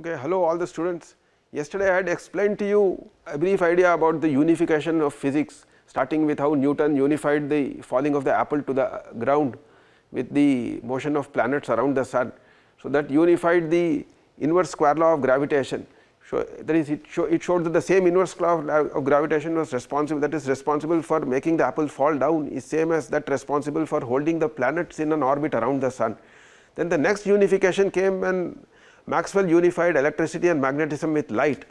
Okay, hello all the students. Yesterday I had explained to you a brief idea about the unification of physics starting with how Newton unified the falling of the apple to the uh, ground with the motion of planets around the sun. So, that unified the inverse square law of gravitation. So, that is it, show, it showed that the same inverse law of gravitation was responsible that is responsible for making the apple fall down is same as that responsible for holding the planets in an orbit around the sun. Then the next unification came when Maxwell unified electricity and magnetism with light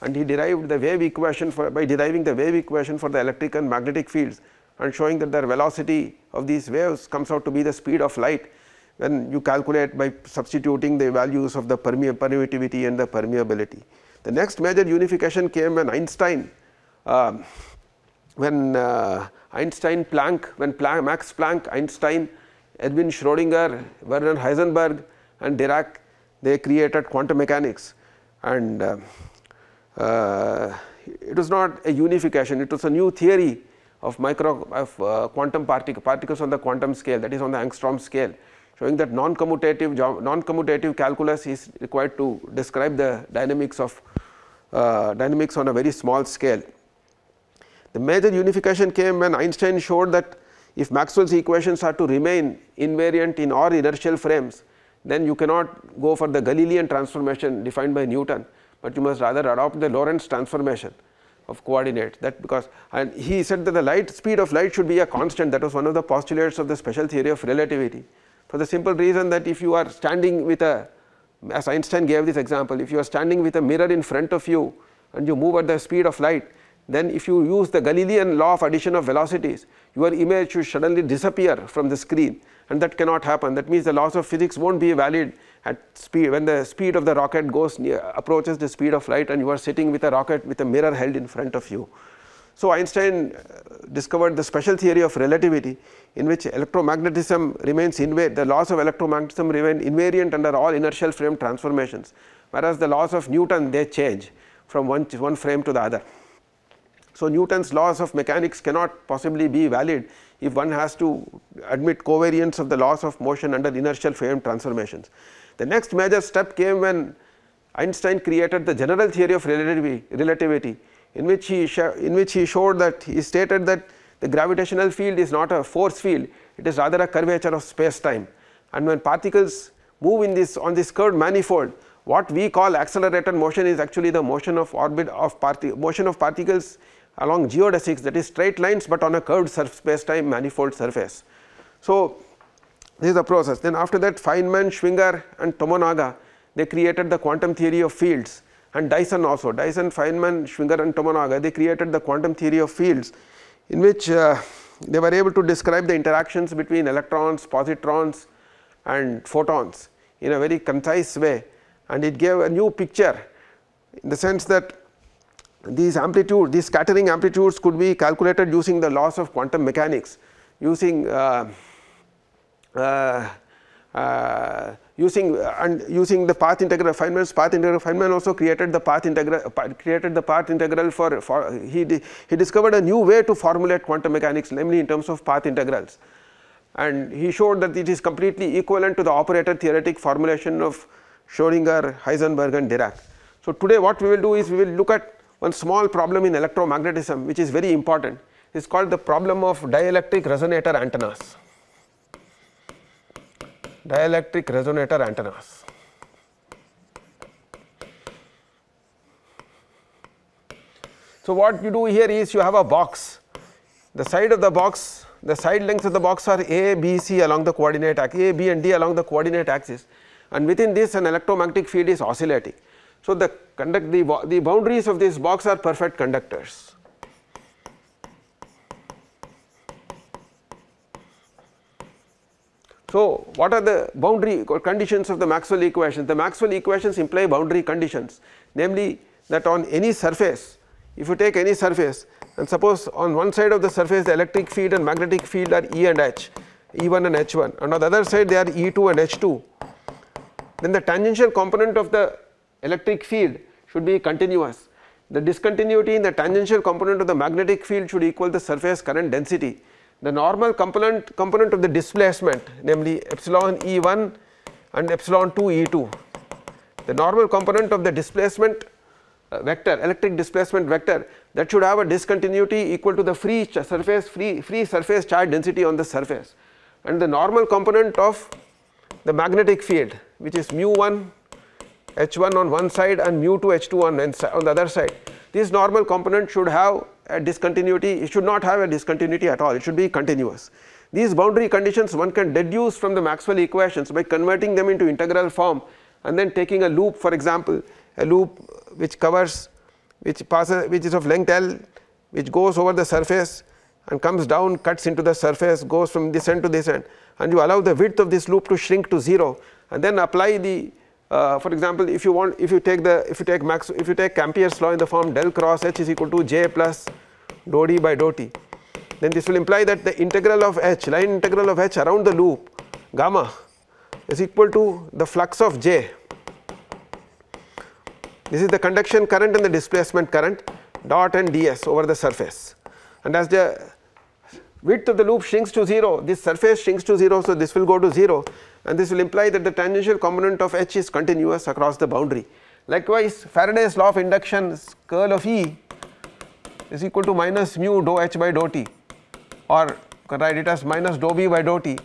and he derived the wave equation for by deriving the wave equation for the electric and magnetic fields and showing that the velocity of these waves comes out to be the speed of light when you calculate by substituting the values of the permittivity and the permeability. The next major unification came when Einstein uh, when uh, Einstein Planck when Planck, Max Planck Einstein Erwin Schrodinger Werner Heisenberg and Dirac they created quantum mechanics and uh, uh, it was not a unification, it was a new theory of micro of uh, quantum particle, particles on the quantum scale that is on the angstrom scale showing that non-commutative non-commutative calculus is required to describe the dynamics of uh, dynamics on a very small scale. The major unification came when Einstein showed that if Maxwell's equations are to remain invariant in all inertial frames then you cannot go for the Galilean transformation defined by Newton, but you must rather adopt the Lorentz transformation of coordinates that because and he said that the light speed of light should be a constant. That was one of the postulates of the special theory of relativity. For the simple reason that if you are standing with a as Einstein gave this example if you are standing with a mirror in front of you and you move at the speed of light then if you use the Galilean law of addition of velocities your image should suddenly disappear from the screen and that cannot happen that means the laws of physics not be valid at speed when the speed of the rocket goes near approaches the speed of light and you are sitting with a rocket with a mirror held in front of you. So, Einstein uh, discovered the special theory of relativity in which electromagnetism remains invariant the laws of electromagnetism remain invariant under all inertial frame transformations whereas the laws of Newton they change from one, one frame to the other. So, Newton's laws of mechanics cannot possibly be valid if one has to admit covariance of the laws of motion under inertial frame transformations. The next major step came when Einstein created the general theory of relativity, relativity in which he in which he showed that he stated that the gravitational field is not a force field it is rather a curvature of space time and when particles move in this on this curved manifold what we call accelerated motion is actually the motion of orbit of motion of particles along geodesics that is straight lines, but on a curved space time manifold surface. So, this is the process. Then after that Feynman, Schwinger and Tomonaga they created the quantum theory of fields. And Dyson also. Dyson, Feynman, Schwinger and Tomonaga they created the quantum theory of fields in which uh, they were able to describe the interactions between electrons, positrons and photons in a very concise way. And it gave a new picture in the sense that these amplitude these scattering amplitudes could be calculated using the laws of quantum mechanics using uh, uh, uh, using and using the path integral Feynman's path integral Feynman also created the path integral created the path integral for, for he he discovered a new way to formulate quantum mechanics namely in terms of path integrals and he showed that it is completely equivalent to the operator theoretic formulation of Schrodinger, Heisenberg and Dirac. So, today what we will do is we will look at one small problem in electromagnetism which is very important is called the problem of dielectric resonator antennas. Dielectric resonator antennas. So, what you do here is you have a box, the side of the box, the side lengths of the box are A, B, C along the coordinate axis, A, B and D along the coordinate axis and within this an electromagnetic field is oscillating. So, the conduct the, the boundaries of this box are perfect conductors. So, what are the boundary conditions of the Maxwell equations? The Maxwell equations imply boundary conditions namely that on any surface if you take any surface and suppose on one side of the surface the electric field and magnetic field are E and H E1 and H1 and on the other side they are E2 and H2 then the tangential component of the electric field should be continuous. The discontinuity in the tangential component of the magnetic field should equal the surface current density. The normal component component of the displacement namely epsilon E1 and epsilon 2 E2 the normal component of the displacement uh, vector electric displacement vector that should have a discontinuity equal to the free surface free free surface charge density on the surface and the normal component of the magnetic field which is mu 1 h1 on one side and mu 2 h2 on, on the other side. This normal component should have a discontinuity it should not have a discontinuity at all it should be continuous. These boundary conditions one can deduce from the Maxwell equations by converting them into integral form and then taking a loop for example a loop which covers which passes which is of length L which goes over the surface and comes down cuts into the surface goes from this end to this end. And you allow the width of this loop to shrink to 0 and then apply the uh, for example if you want if you take the if you take max if you take Ampere's law in the form del cross H is equal to J plus dou d by dou t then this will imply that the integral of H line integral of H around the loop gamma is equal to the flux of J. This is the conduction current and the displacement current dot and ds over the surface. And as the width of the loop shrinks to 0 this surface shrinks to 0 so this will go to 0 and this will imply that the tangential component of H is continuous across the boundary. Likewise Faraday's law of induction curl of E is equal to minus mu dou H by dou T or you can write it as minus dou B by dou T.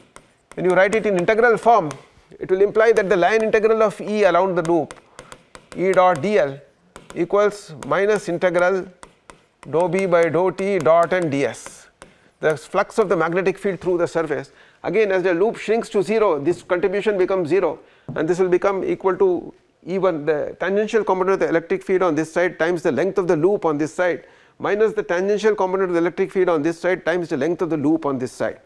When you write it in integral form it will imply that the line integral of E around the loop E dot dl equals minus integral dou B by dou T dot and ds the flux of the magnetic field through the surface again as the loop shrinks to 0 this contribution becomes 0 and this will become equal to E1 the tangential component of the electric field on this side times the length of the loop on this side minus the tangential component of the electric field on this side times the length of the loop on this side.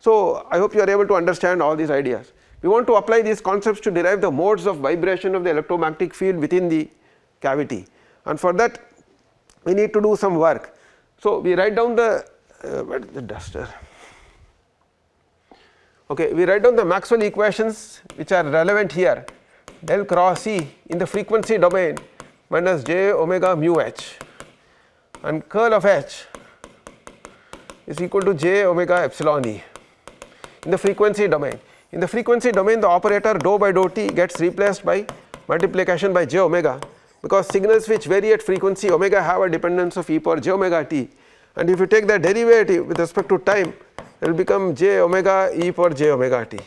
So I hope you are able to understand all these ideas. We want to apply these concepts to derive the modes of vibration of the electromagnetic field within the cavity and for that we need to do some work. So we write down the uh, where is the duster okay we write down the Maxwell equations which are relevant here. Del cross E in the frequency domain minus j omega mu h. And curl of h is equal to j omega epsilon e in the frequency domain. In the frequency domain the operator dou by dou t gets replaced by multiplication by j omega because signals which vary at frequency omega have a dependence of e power j omega t. And if you take the derivative with respect to time it will become j omega e power j omega t.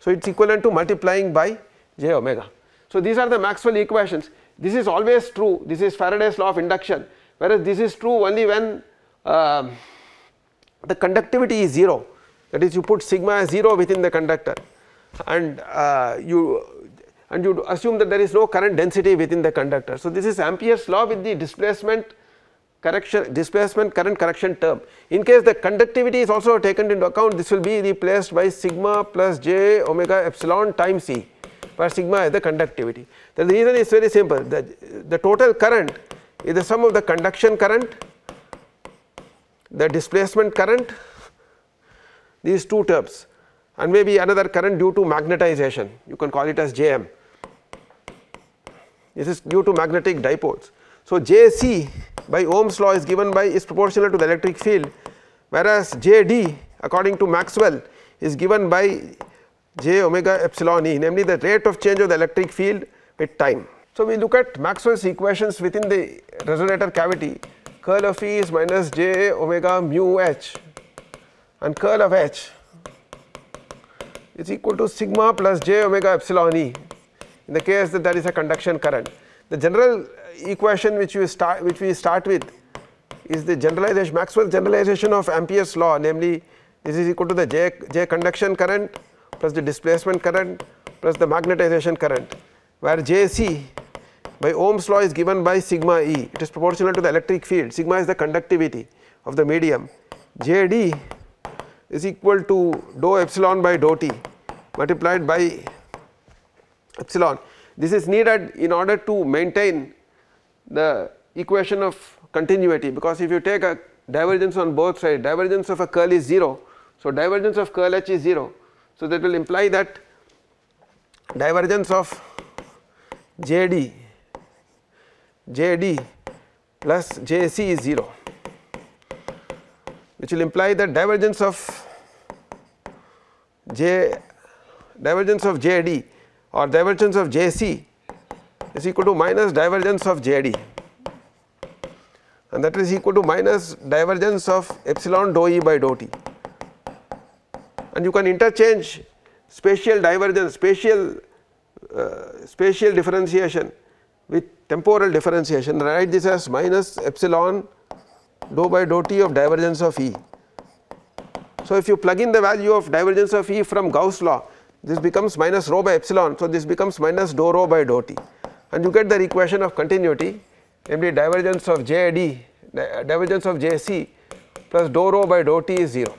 So it is equivalent to multiplying by j omega. So these are the Maxwell equations this is always true this is Faraday's law of induction whereas this is true only when uh, the conductivity is 0 that is you put sigma as 0 within the conductor and uh, you and you assume that there is no current density within the conductor. So this is Ampere's law with the displacement correction displacement current correction term. In case the conductivity is also taken into account this will be replaced by sigma plus j omega epsilon times c where sigma is the conductivity. The reason is very simple the, the total current is the sum of the conduction current, the displacement current these two terms and maybe another current due to magnetization you can call it as Jm this is due to magnetic dipoles. So Jc by Ohm's law is given by is proportional to the electric field whereas Jd according to Maxwell is given by j omega epsilon e namely the rate of change of the electric field with time. So we look at Maxwell's equations within the resonator cavity curl of E is minus j omega mu h and curl of h is equal to sigma plus j omega epsilon e in the case that there is a conduction current. The general equation which we start which we start with is the generalization Maxwell generalization of Ampere's law namely this is equal to the j, j conduction current plus the displacement current plus the magnetization current where Jc by Ohm's law is given by sigma e. It is proportional to the electric field. Sigma is the conductivity of the medium. Jd is equal to dou epsilon by dou t multiplied by epsilon. This is needed in order to maintain the equation of continuity because if you take a divergence on both sides divergence of a curl is 0 so divergence of curl h is 0 so that will imply that divergence of jd jd plus jc is 0 which will imply that divergence of j divergence of jd or divergence of jc is equal to minus divergence of JD and that is equal to minus divergence of epsilon dou E by dou T and you can interchange spatial divergence, spatial uh, spatial differentiation with temporal differentiation write this as minus epsilon dou by dou T of divergence of E. So, if you plug in the value of divergence of E from Gauss law this becomes minus rho by epsilon. So, this becomes minus dou rho by dou T and you get the equation of continuity namely divergence of JD divergence of JC plus dou rho by dou T is 0.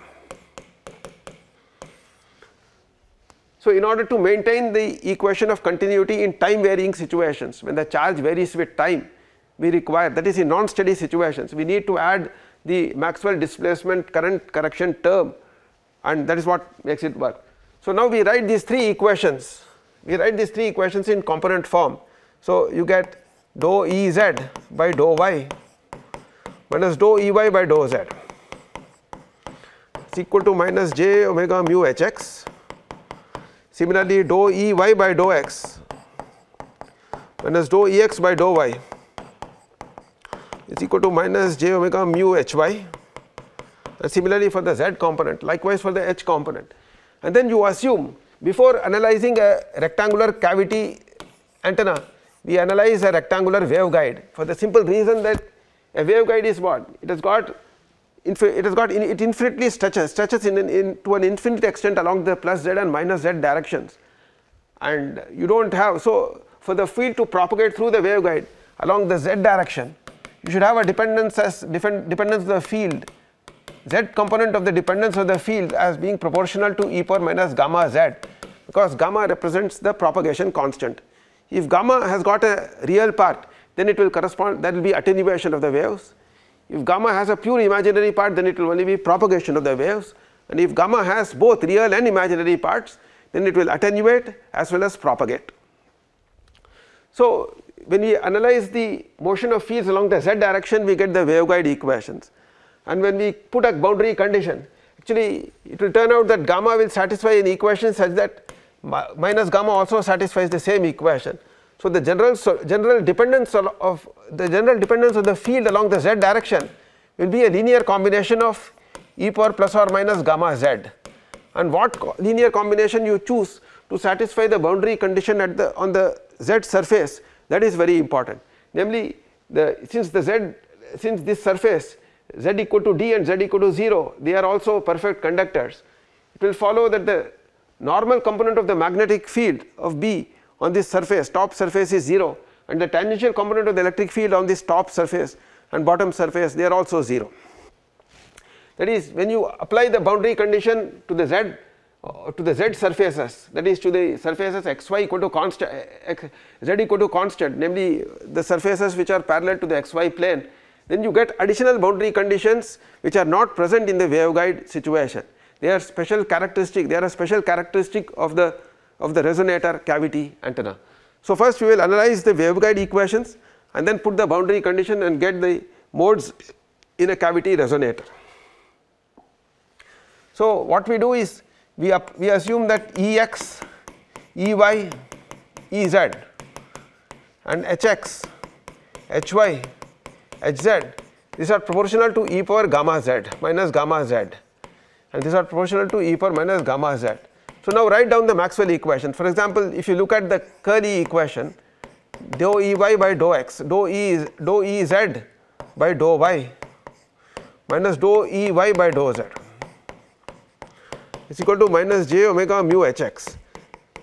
So, in order to maintain the equation of continuity in time varying situations when the charge varies with time we require that is in non steady situations we need to add the Maxwell displacement current correction term and that is what makes it work. So, now we write these three equations we write these three equations in component form. So, you get dou E z by dou y. Minus dou E y by dou z? Is equal to minus j omega mu h x. Similarly, dou E y by dou x. Minus dou E x by dou y. Is equal to minus j omega mu h y. And similarly for the z component likewise for the h component. And then you assume before analyzing a rectangular cavity antenna we analyze a rectangular waveguide for the simple reason that a waveguide is what? It has got it has got it infinitely stretches stretches in, in to an infinite extent along the plus z and minus z directions. And you do not have so for the field to propagate through the waveguide along the z direction you should have a dependence as dependence of the field. Z component of the dependence of the field as being proportional to e power minus gamma z because gamma represents the propagation constant. If gamma has got a real part then it will correspond that will be attenuation of the waves. If gamma has a pure imaginary part then it will only be propagation of the waves and if gamma has both real and imaginary parts then it will attenuate as well as propagate. So, when we analyze the motion of fields along the z direction we get the waveguide equations and when we put a boundary condition actually it will turn out that gamma will satisfy an equation such that minus gamma also satisfies the same equation. So, the general so general dependence of the general dependence of the field along the z direction will be a linear combination of e power plus or minus gamma z. And what co linear combination you choose to satisfy the boundary condition at the on the z surface that is very important. Namely the since the z since this surface z equal to d and z equal to 0 they are also perfect conductors. It will follow that the normal component of the magnetic field of B on this surface top surface is 0 and the tangential component of the electric field on this top surface and bottom surface they are also 0. That is when you apply the boundary condition to the z uh, to the z surfaces that is to the surfaces xy equal to constant x, z equal to constant namely the surfaces which are parallel to the xy plane then you get additional boundary conditions which are not present in the waveguide situation they are special characteristic they are a special characteristic of the of the resonator cavity antenna. So, first we will analyze the waveguide equations and then put the boundary condition and get the modes in a cavity resonator. So, what we do is we, up, we assume that Ex, Ey, Ez and Hx, Hy Hz these are proportional to e power gamma z minus gamma z and these are proportional to e power minus gamma z. So, now write down the Maxwell equation for example if you look at the curly equation dou E y by dou x dou E dou E z by dou y minus dou E y by dou z is equal to minus j omega mu h x.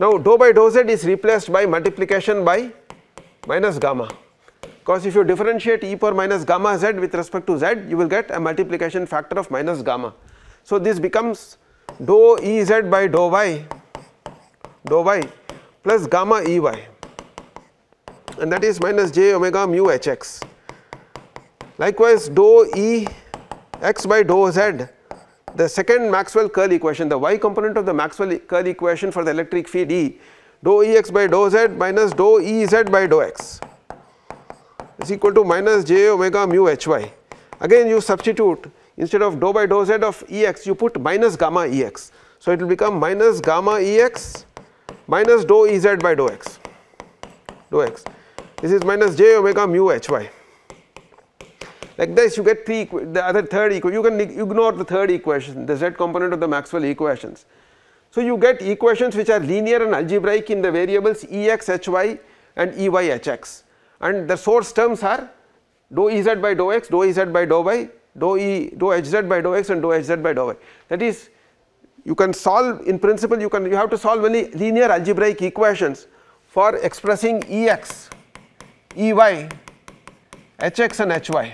Now, dou by dou z is replaced by multiplication by minus gamma because if you differentiate e power minus gamma z with respect to z you will get a multiplication factor of minus gamma. So, this becomes dou E z by dou y dou y plus gamma E y and that is minus j omega mu h x. Likewise, dou E x by dou z the second Maxwell curl equation the y component of the Maxwell curl equation for the electric field E dou E x by dou z minus dou E z by dou x is equal to minus j omega mu h y. Again you substitute instead of dou by dou z of E x you put minus gamma E x. So, it will become minus gamma E x minus dou E z by dou x dou x this is minus j omega mu hy. Like this you get three the other third equation you can ignore the third equation the z component of the Maxwell equations. So you get equations which are linear and algebraic in the variables Ex Hy and Ey Hx and the source terms are dou Ez by dou x, dou Ez by dou y, dou E dou Hz by dou x and dou Hz by dou y. That is you can solve in principle you can you have to solve only linear algebraic equations for expressing Ex, Ey, Hx and Hy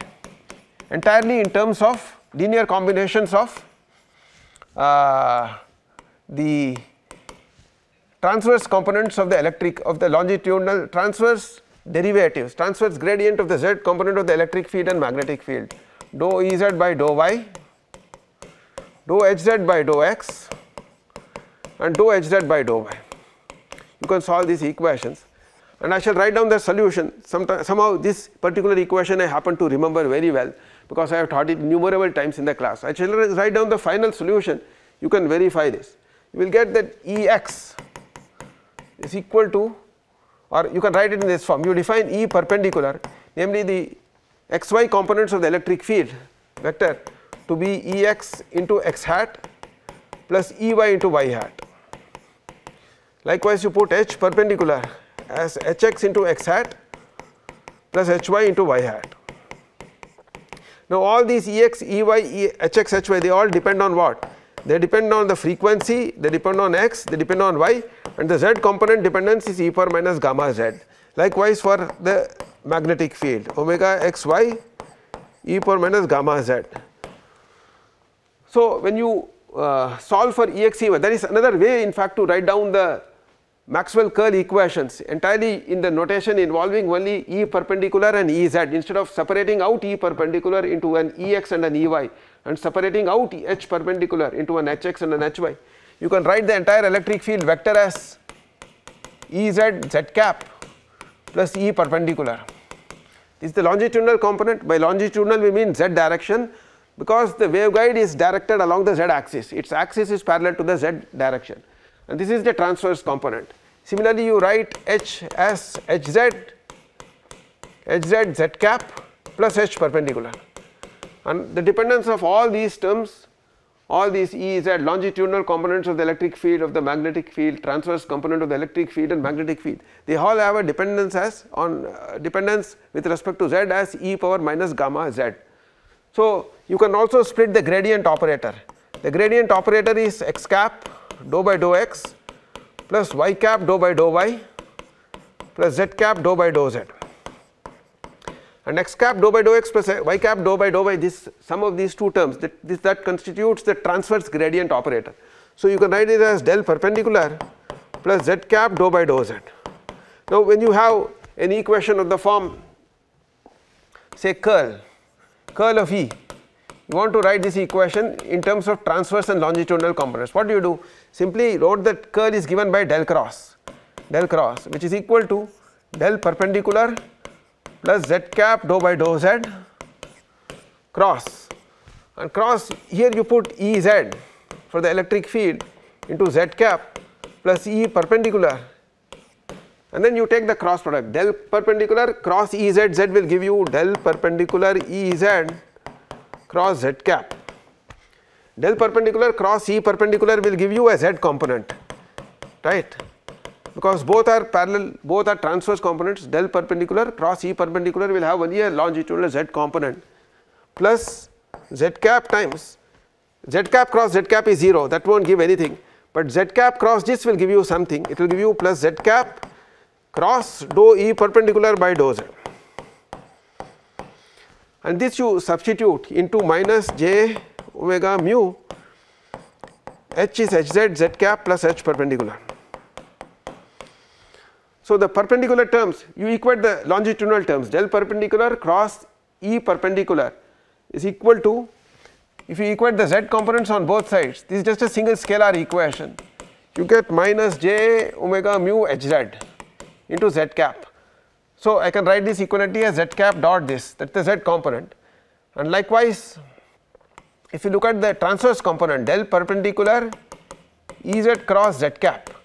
entirely in terms of linear combinations of uh, the transverse components of the electric of the longitudinal transverse derivatives transverse gradient of the z component of the electric field and magnetic field dou Ez by dou y, dou Hz by dou x and dou Hz by dou y. You can solve these equations and I shall write down the solution sometime somehow this particular equation I happen to remember very well because I have taught it innumerable times in the class. I shall write down the final solution you can verify this you will get that Ex is equal to or you can write it in this form you define E perpendicular namely the xy components of the electric field vector to be Ex into x hat plus Ey into y hat. Likewise you put H perpendicular as Hx into x hat plus Hy into y hat. Now all these Ex, Ey, Hx, Hy they all depend on what? They depend on the frequency, they depend on x, they depend on y and the z component dependence is e power minus gamma z. Likewise for the magnetic field omega xy e power minus gamma z. So when you uh, solve for Ex, Ey there is another way in fact to write down the Maxwell curl equations entirely in the notation involving only E perpendicular and Ez instead of separating out E perpendicular into an Ex and an Ey and separating out H perpendicular into an Hx and an Hy. You can write the entire electric field vector as E z z cap plus E perpendicular. This is the longitudinal component by longitudinal we mean z direction because the waveguide is directed along the z axis its axis is parallel to the z direction and this is the transverse component. Similarly, you write H as Hz, Hz z cap plus H perpendicular and the dependence of all these terms all these E z longitudinal components of the electric field of the magnetic field transverse component of the electric field and magnetic field. They all have a dependence as on uh, dependence with respect to z as e power minus gamma z. So, you can also split the gradient operator. The gradient operator is x cap dou by dou x plus y cap dou by dou y plus z cap dou by dou z and x cap dou by dou x plus y cap dou by dou y this sum of these two terms that this that constitutes the transverse gradient operator. So you can write it as del perpendicular plus z cap dou by dou z. Now when you have an equation of the form say curl curl of E you want to write this equation in terms of transverse and longitudinal components what do you do simply wrote that curl is given by del cross del cross which is equal to del perpendicular plus z cap dou by dou z cross. And cross here you put E z for the electric field into z cap plus E perpendicular. And then you take the cross product. Del perpendicular cross E z z will give you del perpendicular E z cross z cap. Del perpendicular cross E perpendicular will give you a z component right because both are parallel both are transverse components del perpendicular cross E perpendicular will have only a longitudinal z component. Plus z cap times z cap cross z cap is 0 that will not give anything. But z cap cross this will give you something it will give you plus z cap cross dou E perpendicular by dou z. And this you substitute into minus j omega mu h is h z z cap plus h perpendicular. So, the perpendicular terms you equate the longitudinal terms. Del perpendicular cross E perpendicular is equal to if you equate the z components on both sides this is just a single scalar equation. You get minus j omega mu hz into z cap. So, I can write this equality as z cap dot this. That is the z component. And likewise if you look at the transverse component del perpendicular Ez cross z cap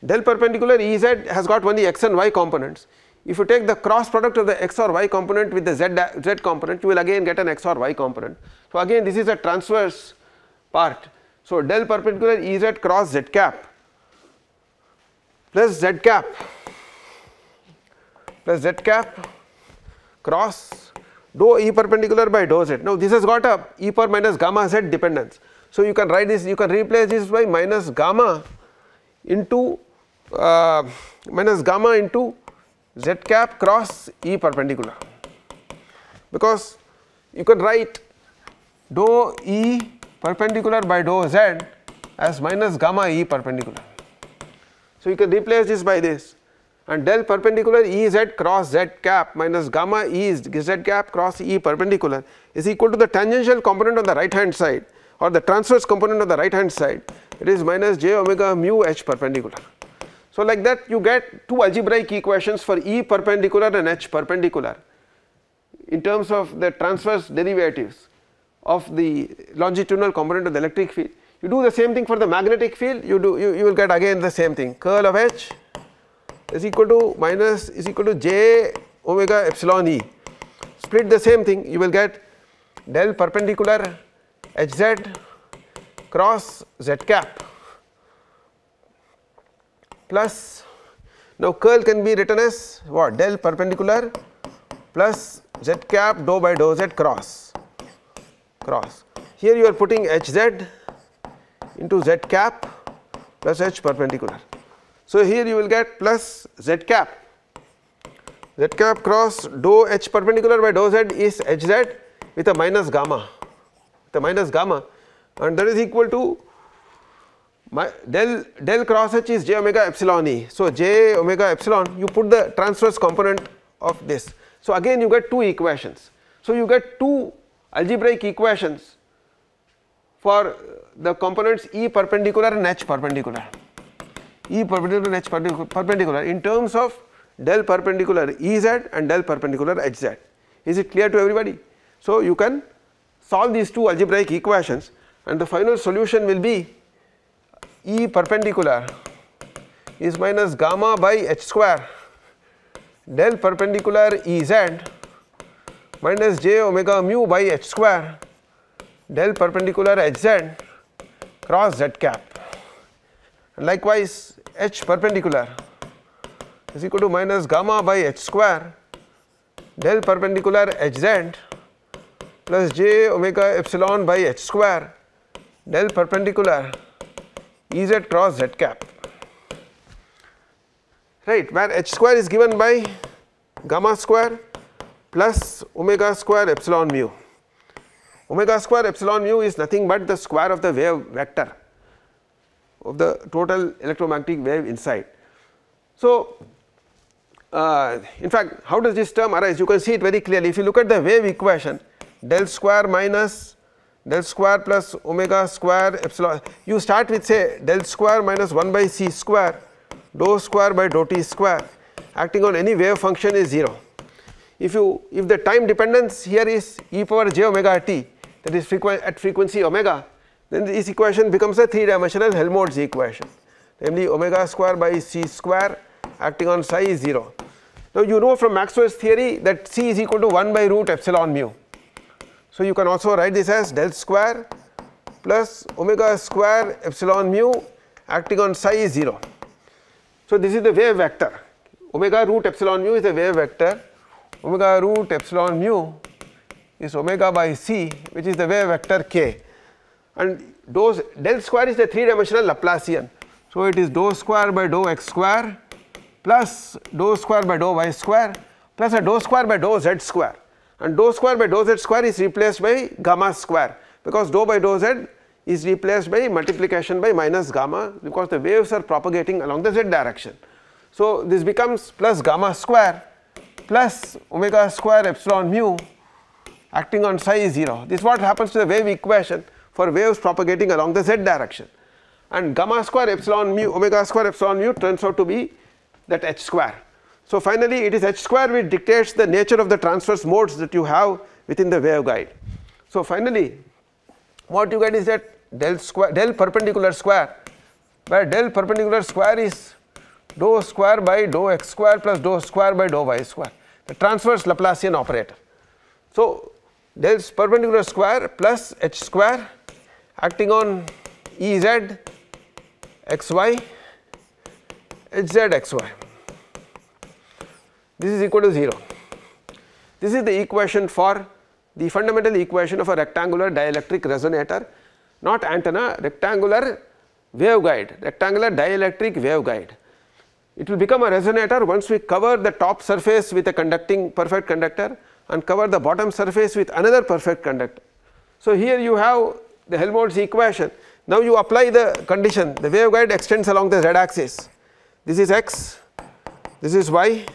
del perpendicular Ez has got only x and y components if you take the cross product of the x or y component with the z, z component you will again get an x or y component. So again this is a transverse part. So del perpendicular Ez cross z cap plus z cap plus z cap cross dou E perpendicular by dou z. Now this has got a E per minus gamma z dependence. So you can write this, you can replace this by minus gamma into uh, minus gamma into z cap cross E perpendicular because you can write dou E perpendicular by dou z as minus gamma E perpendicular. So you can replace this by this and del perpendicular E z cross z cap minus gamma E z cap cross E perpendicular is equal to the tangential component on the right hand side or the transverse component on the right hand side it is minus j omega mu h perpendicular. So like that you get two algebraic equations for E perpendicular and H perpendicular. In terms of the transverse derivatives of the longitudinal component of the electric field. You do the same thing for the magnetic field you do you, you will get again the same thing. Curl of H is equal to minus is equal to j omega epsilon E. Split the same thing you will get del perpendicular Hz cross z cap plus now curl can be written as what? Del perpendicular plus z cap dou by dou z cross. Cross. Here you are putting hz into z cap plus h perpendicular. So here you will get plus z cap. Z cap cross dou h perpendicular by dou z is hz with a minus gamma. The minus gamma. And that is equal to my del del cross h is j omega epsilon e. So j omega epsilon you put the transverse component of this. So again you get two equations. So you get two algebraic equations for the components E perpendicular and H perpendicular. E perpendicular and H perpendicular in terms of del perpendicular Ez and del perpendicular Hz. Is it clear to everybody? So you can solve these two algebraic equations and the final solution will be E perpendicular is minus gamma by h square del perpendicular Ez minus j omega mu by h square del perpendicular hz cross z cap. Likewise h perpendicular is equal to minus gamma by h square del perpendicular hz plus j omega epsilon by h square del perpendicular Ez cross z cap right where h square is given by gamma square plus omega square epsilon mu. Omega square epsilon mu is nothing but the square of the wave vector of the total electromagnetic wave inside. So, uh, in fact how does this term arise you can see it very clearly if you look at the wave equation del square minus del square plus omega square epsilon you start with say del square minus 1 by c square dou square by dou t square acting on any wave function is 0. If you if the time dependence here is e power j omega t that is frequ at frequency omega then this equation becomes a 3 dimensional Helmholtz equation namely omega square by c square acting on psi is 0. Now you know from Maxwell's theory that c is equal to 1 by root epsilon mu so you can also write this as del square plus omega square epsilon mu acting on psi is 0. So this is the wave vector omega root epsilon mu is a wave vector omega root epsilon mu is omega by c which is the wave vector k and dou del square is the 3 dimensional Laplacian. So it is dou square by dou x square plus dou square by dou y square plus a dou square by dou z square and dou square by dou z square is replaced by gamma square because dou by dou z is replaced by multiplication by minus gamma because the waves are propagating along the z direction. So this becomes plus gamma square plus omega square epsilon mu acting on psi is 0. This is what happens to the wave equation for waves propagating along the z direction and gamma square epsilon mu omega square epsilon mu turns out to be that h square so finally it is h square which dictates the nature of the transverse modes that you have within the waveguide. So finally what you get is that del square del perpendicular square where del perpendicular square is dou square by dou x square plus dou square by dou y square the transverse Laplacian operator. So, del perpendicular square plus h square acting on E z x y h z x y this is equal to 0. This is the equation for the fundamental equation of a rectangular dielectric resonator not antenna rectangular waveguide rectangular dielectric waveguide. It will become a resonator once we cover the top surface with a conducting perfect conductor and cover the bottom surface with another perfect conductor. So, here you have the Helmholtz equation now you apply the condition the waveguide extends along the z axis this is x this is y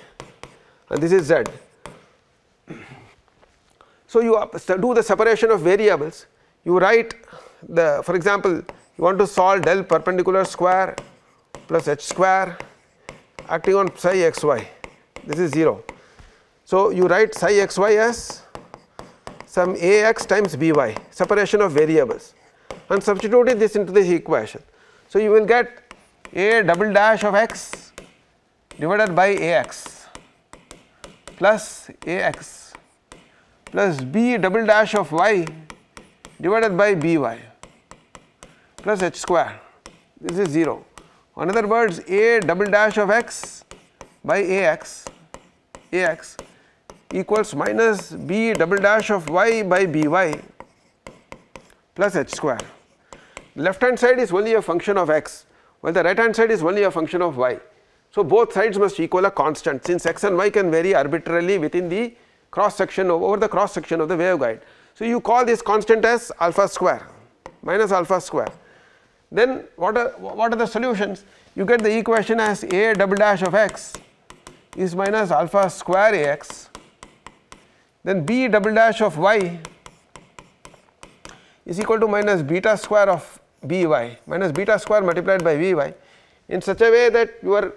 this is z. So, you do the separation of variables you write the for example you want to solve del perpendicular square plus h square acting on psi xy this is 0. So, you write psi xy as some ax times by separation of variables and substituting this into this equation. So, you will get a double dash of x divided by ax plus ax plus b double dash of y divided by by plus h square this is 0. In other words a double dash of x by ax ax equals minus b double dash of y by by plus h square. Left hand side is only a function of x while the right hand side is only a function of y. So, both sides must equal a constant since x and y can vary arbitrarily within the cross section over the cross section of the waveguide. So, you call this constant as alpha square minus alpha square. Then what are what are the solutions? You get the equation as a double dash of x is minus alpha square ax then b double dash of y is equal to minus beta square of by minus beta square multiplied by by in such a way that your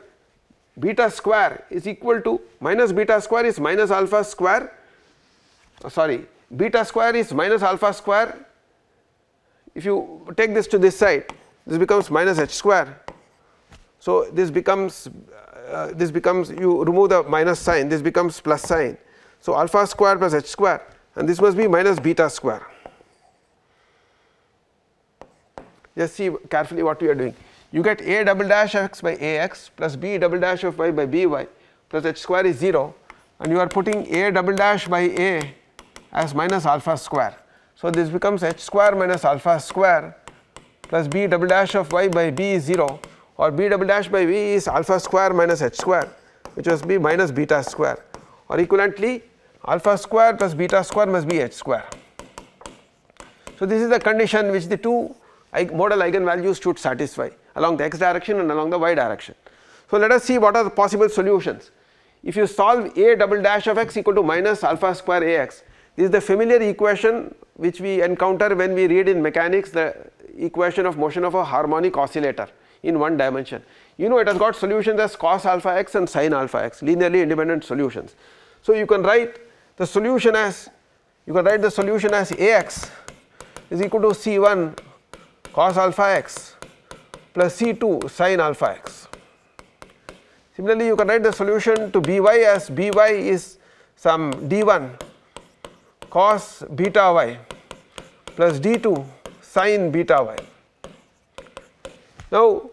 beta square is equal to minus beta square is minus alpha square oh sorry beta square is minus alpha square if you take this to this side this becomes minus h square. So, this becomes uh, this becomes you remove the minus sign this becomes plus sign. So, alpha square plus h square and this must be minus beta square. Just see carefully what we are doing. You get a double dash x by ax plus b double dash of y by by plus h square is 0 and you are putting a double dash by a as minus alpha square. So, this becomes h square minus alpha square plus b double dash of y by b is 0 or b double dash by b is alpha square minus h square which must be minus beta square or equivalently alpha square plus beta square must be h square. So, this is the condition which the two model eigenvalues should satisfy along the x direction and along the y direction. So, let us see what are the possible solutions. If you solve a double dash of x equal to minus alpha square ax, this is the familiar equation which we encounter when we read in mechanics the equation of motion of a harmonic oscillator in one dimension. You know it has got solutions as cos alpha x and sin alpha x linearly independent solutions. So, you can write the solution as you can write the solution as ax is equal to c1 cos alpha x plus C2 sin alpha x. Similarly, you can write the solution to By as By is some d1 cos beta y plus d2 sin beta y. Now,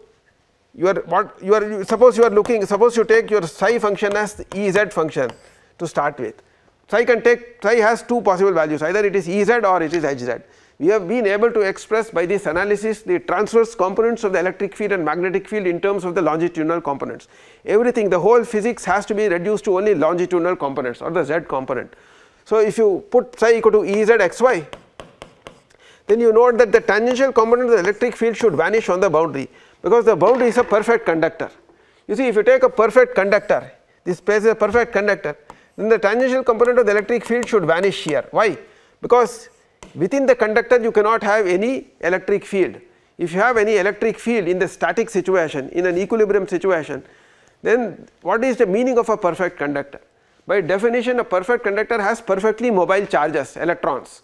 you are what you are suppose you are looking suppose you take your psi function as the Ez function to start with. Psi can take psi has two possible values either it is Ez or it is Hz we have been able to express by this analysis the transverse components of the electric field and magnetic field in terms of the longitudinal components. Everything the whole physics has to be reduced to only longitudinal components or the z component. So, if you put psi equal to Ez xy then you note that the tangential component of the electric field should vanish on the boundary because the boundary is a perfect conductor. You see if you take a perfect conductor this space is a perfect conductor then the tangential component of the electric field should vanish here. Why? Because within the conductor you cannot have any electric field. If you have any electric field in the static situation in an equilibrium situation then what is the meaning of a perfect conductor? By definition a perfect conductor has perfectly mobile charges electrons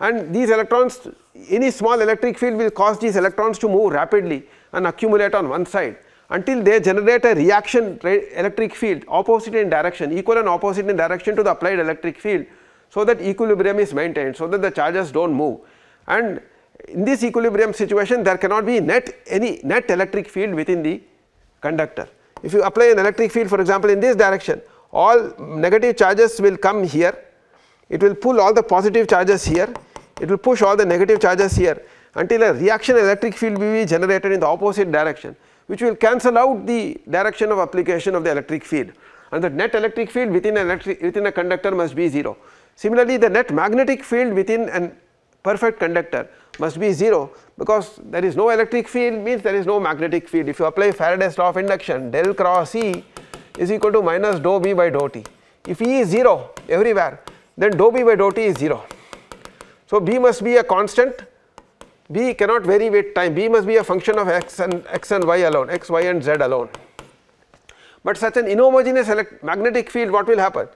and these electrons any small electric field will cause these electrons to move rapidly and accumulate on one side until they generate a reaction electric field opposite in direction equal and opposite in direction to the applied electric field so that equilibrium is maintained so that the charges do not move and in this equilibrium situation there cannot be net any net electric field within the conductor. If you apply an electric field for example in this direction all negative charges will come here it will pull all the positive charges here it will push all the negative charges here until a reaction electric field will be generated in the opposite direction which will cancel out the direction of application of the electric field and the net electric field within electric within a conductor must be 0. Similarly, the net magnetic field within a perfect conductor must be 0 because there is no electric field means there is no magnetic field. If you apply Faraday's law of induction del cross E is equal to minus dou B by dou T. If E is 0 everywhere then dou B by dou T is 0. So, B must be a constant B cannot vary with time, B must be a function of x and x and y alone, x, y and z alone. But such an inhomogeneous magnetic field what will happen?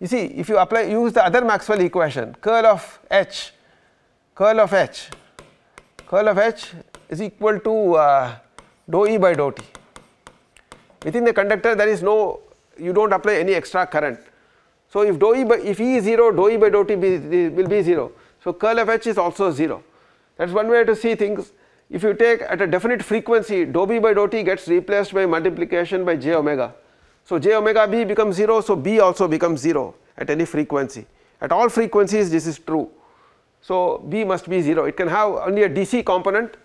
You see if you apply use the other Maxwell equation curl of H, curl of H, curl of H is equal to uh, dou E by dou T. Within the conductor there is no you do not apply any extra current. So if dou E by if E is 0 dou E by dou T be, will be 0. So curl of H is also 0 that is one way to see things. If you take at a definite frequency dou b by dou t gets replaced by multiplication by j omega. So, j omega b becomes 0, so b also becomes 0 at any frequency. At all frequencies this is true. So, b must be 0. It can have only a DC component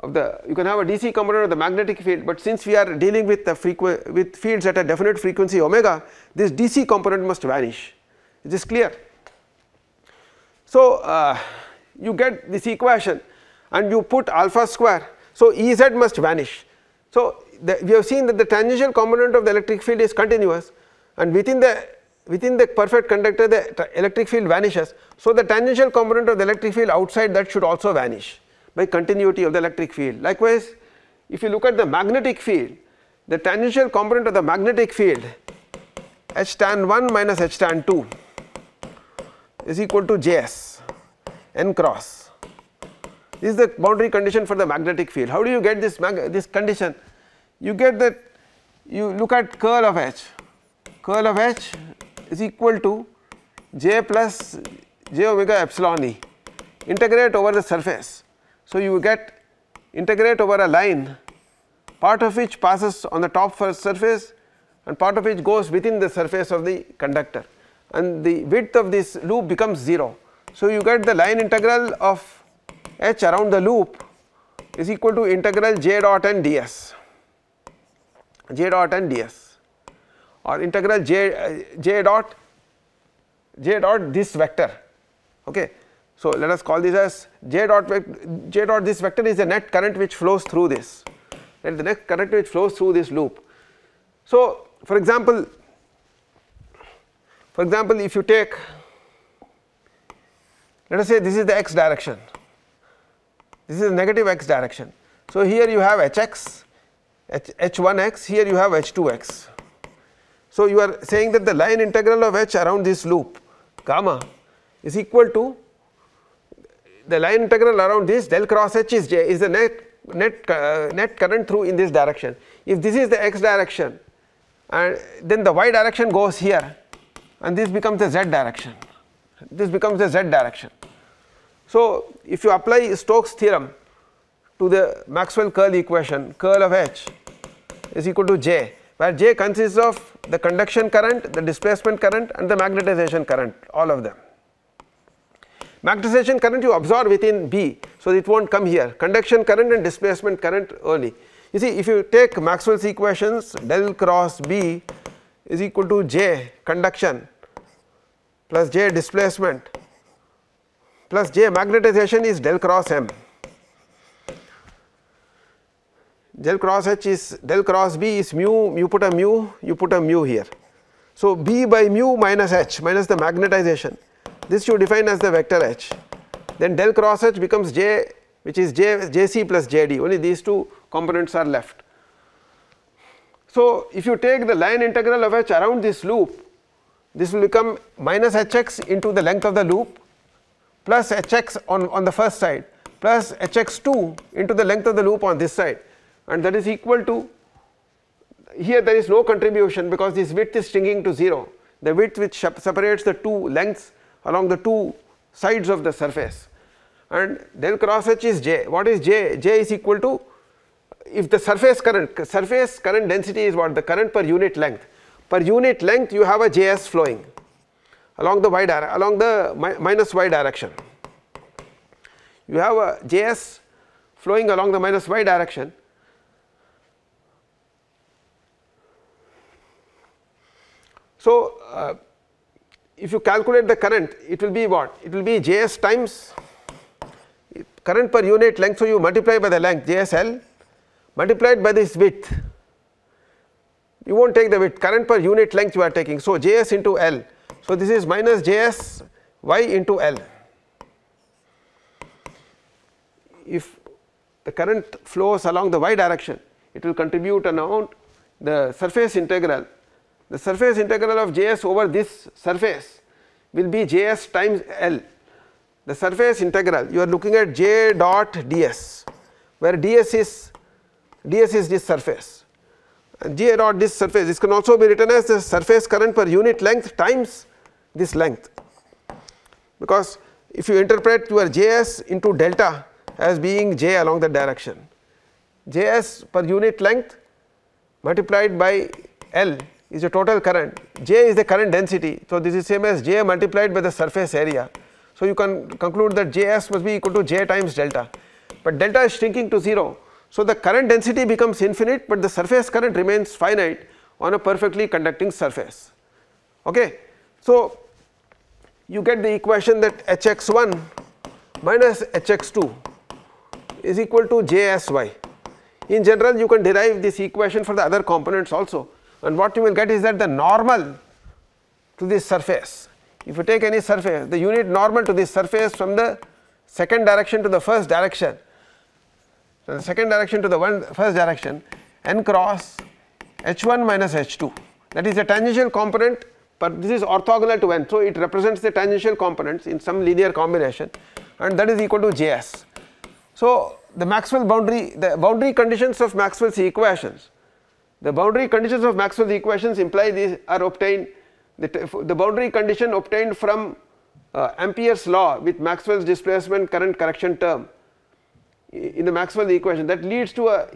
of the you can have a DC component of the magnetic field, but since we are dealing with the frequency with fields at a definite frequency omega, this DC component must vanish. Is this clear? So, uh, you get this equation and you put alpha square. So, Ez must vanish. So, the, we have seen that the tangential component of the electric field is continuous and within the within the perfect conductor the electric field vanishes. So, the tangential component of the electric field outside that should also vanish by continuity of the electric field. Likewise, if you look at the magnetic field, the tangential component of the magnetic field H tan 1 minus H tan 2 is equal to Js n cross. This is the boundary condition for the magnetic field. How do you get this this condition? You get that you look at curl of H. Curl of H is equal to j plus j omega epsilon e. Integrate over the surface. So you get integrate over a line part of which passes on the top surface and part of which goes within the surface of the conductor and the width of this loop becomes 0 so, you get the line integral of h around the loop is equal to integral j dot n ds, j dot and ds or integral j, uh, j dot j dot this vector okay. So, let us call this as j dot j dot this vector is the net current which flows through this and the net current which flows through this loop. So, for example, for example if you take let us say this is the x direction, this is negative x direction. So, here you have hx, h, h1x, here you have h2x. So, you are saying that the line integral of h around this loop gamma is equal to the line integral around this del cross h is j is the net net uh, net current through in this direction. If this is the x direction and then the y direction goes here and this becomes the z direction this becomes the z direction. So, if you apply Stokes theorem to the Maxwell curl equation curl of H is equal to J where J consists of the conduction current, the displacement current and the magnetization current all of them. Magnetization current you absorb within B so it will not come here conduction current and displacement current only. You see if you take Maxwell's equations del cross B is equal to J conduction plus J displacement plus J magnetization is del cross M. Del cross H is del cross B is mu, you put a mu, you put a mu here. So, B by mu minus H minus the magnetization this you define as the vector H then del cross H becomes J which is J, JC plus JD only these two components are left. So, if you take the line integral of H around this loop this will become minus hx into the length of the loop plus hx on, on the first side plus hx2 into the length of the loop on this side and that is equal to here there is no contribution because this width is shrinking to 0, the width which separates the two lengths along the two sides of the surface and del cross H is J. What is J? J is equal to if the surface current, surface current density is what the current per unit length. Per unit length you have a Js flowing along the y along the mi minus y direction. You have a Js flowing along the minus y direction So, uh, if you calculate the current it will be what it will be Js times current per unit length. So, you multiply by the length JSL multiplied by this width you will not take the width current per unit length you are taking. So, Js into L. So, this is minus Js y into L. If the current flows along the y direction it will contribute an amount the surface integral the surface integral of Js over this surface will be Js times L. The surface integral you are looking at j dot ds where ds is ds is this surface. And j dot this surface this can also be written as the surface current per unit length times this length. Because if you interpret your js into delta as being j along the direction js per unit length multiplied by l is a total current j is the current density so this is same as j multiplied by the surface area so, you can conclude that Js must be equal to J times delta, but delta is shrinking to 0. So, the current density becomes infinite, but the surface current remains finite on a perfectly conducting surface. Okay. So, you get the equation that Hx1 minus Hx2 is equal to Jsy. In general you can derive this equation for the other components also and what you will get is that the normal to this surface if you take any surface the unit normal to this surface from the second direction to the first direction the second direction to the one first direction n cross h1 minus h2 that is a tangential component but this is orthogonal to n so it represents the tangential components in some linear combination and that is equal to js so the maxwell boundary the boundary conditions of maxwell's equations the boundary conditions of maxwell's equations imply these are obtained the, the boundary condition obtained from uh, Ampere's law with Maxwell's displacement current correction term in the Maxwell equation that leads to a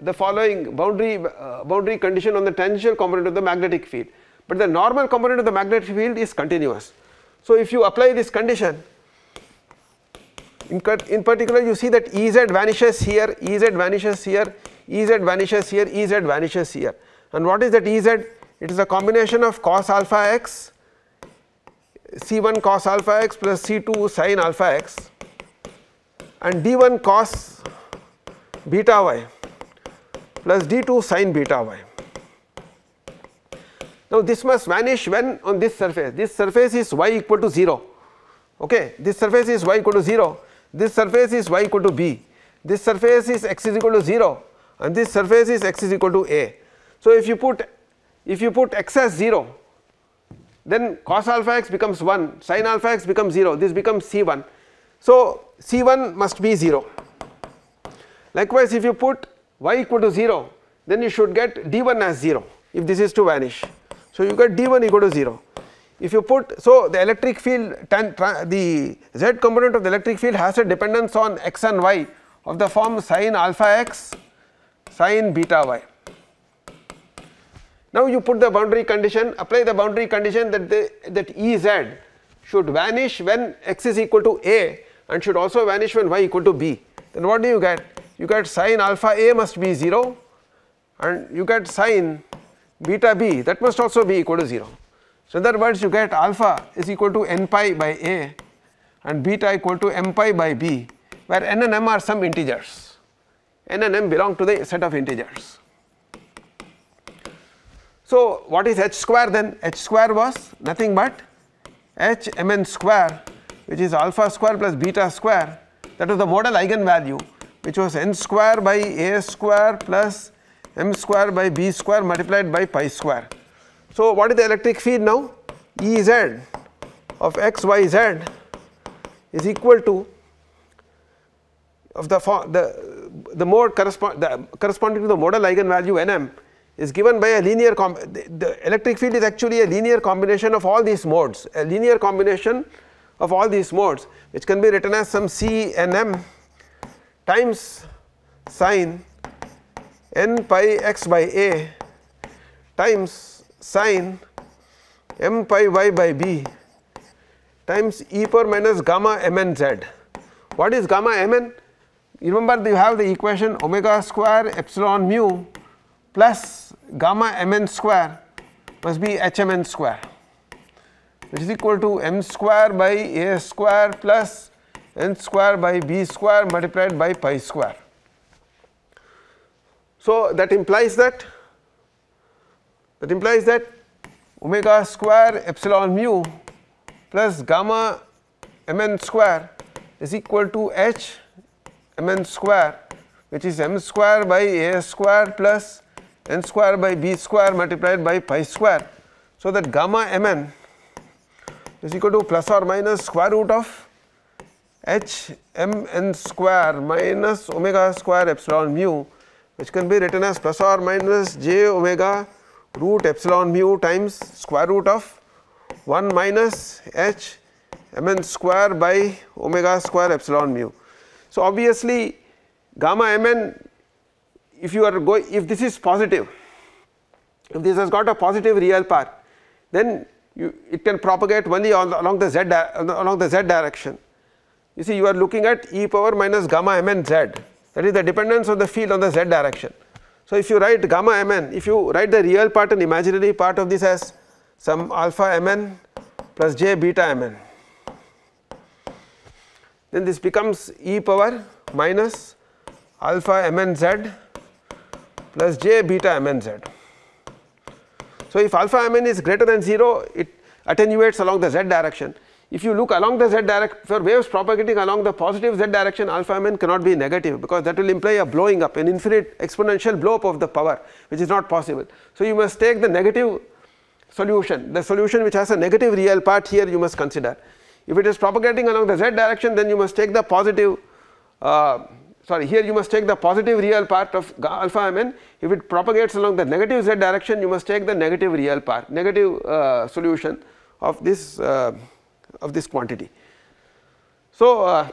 the following boundary uh, boundary condition on the tangential component of the magnetic field, but the normal component of the magnetic field is continuous. So, if you apply this condition in, in particular you see that Ez vanishes here, Ez vanishes here, Ez vanishes here, Ez vanishes here. And what is that Ez? it is a combination of cos alpha x C1 cos alpha x plus C2 sin alpha x and D1 cos beta y plus D2 sin beta y. Now this must vanish when on this surface, this surface is y equal to 0, okay, this surface is y equal to 0, this surface is y equal to b, this surface is x is equal to 0 and this surface is x is equal to a. So if you put if you put x as 0 then cos alpha x becomes 1 sin alpha x becomes 0 this becomes C1 so C1 must be 0 likewise if you put y equal to 0 then you should get d1 as 0 if this is to vanish. So you get d1 equal to 0 if you put so the electric field tan, the z component of the electric field has a dependence on x and y of the form sin alpha x sin beta y now you put the boundary condition, apply the boundary condition that the, that Ez should vanish when x is equal to a and should also vanish when y equal to b. Then what do you get? You get sin alpha a must be 0 and you get sin beta b that must also be equal to 0. So in other words you get alpha is equal to n pi by a and beta equal to m pi by b where n and m are some integers. N and m belong to the set of integers. So, what is h square then? h square was nothing but h mn square which is alpha square plus beta square that was the model eigenvalue which was n square by a square plus m square by b square multiplied by pi square. So, what is the electric field now? E z of x y z is equal to of the the the mode correspond the corresponding to the model eigenvalue n m is given by a linear the, the electric field is actually a linear combination of all these modes a linear combination of all these modes which can be written as some C n m times sine n pi x by a times sine m pi y by b times e power minus gamma m n z. What is gamma mn? You remember you have the equation omega square epsilon mu plus gamma mn square must be hmn square which is equal to m square by a square plus n square by b square multiplied by pi square. So, that implies that that implies that omega square epsilon mu plus gamma mn square is equal to h mn square which is m square by a square plus n square by b square multiplied by pi square. So, that gamma mn is equal to plus or minus square root of h m n square minus omega square epsilon mu which can be written as plus or minus j omega root epsilon mu times square root of 1 minus h mn square by omega square epsilon mu. So, obviously gamma mn if you are going if this is positive if this has got a positive real part then you, it can propagate only on, along the z along the z direction. You see you are looking at e power minus gamma mn z that is the dependence of the field on the z direction. So, if you write gamma mn if you write the real part and imaginary part of this as some alpha mn plus j beta mn then this becomes e power minus alpha mn z plus j beta mn z. So, if alpha mn is greater than 0 it attenuates along the z direction. If you look along the z direction for waves propagating along the positive z direction alpha mn cannot be negative because that will imply a blowing up an infinite exponential blow up of the power which is not possible. So, you must take the negative solution the solution which has a negative real part here you must consider. If it is propagating along the z direction then you must take the positive uh, sorry here you must take the positive real part of alpha mn if it propagates along the negative z direction you must take the negative real part negative uh, solution of this uh, of this quantity. So, uh,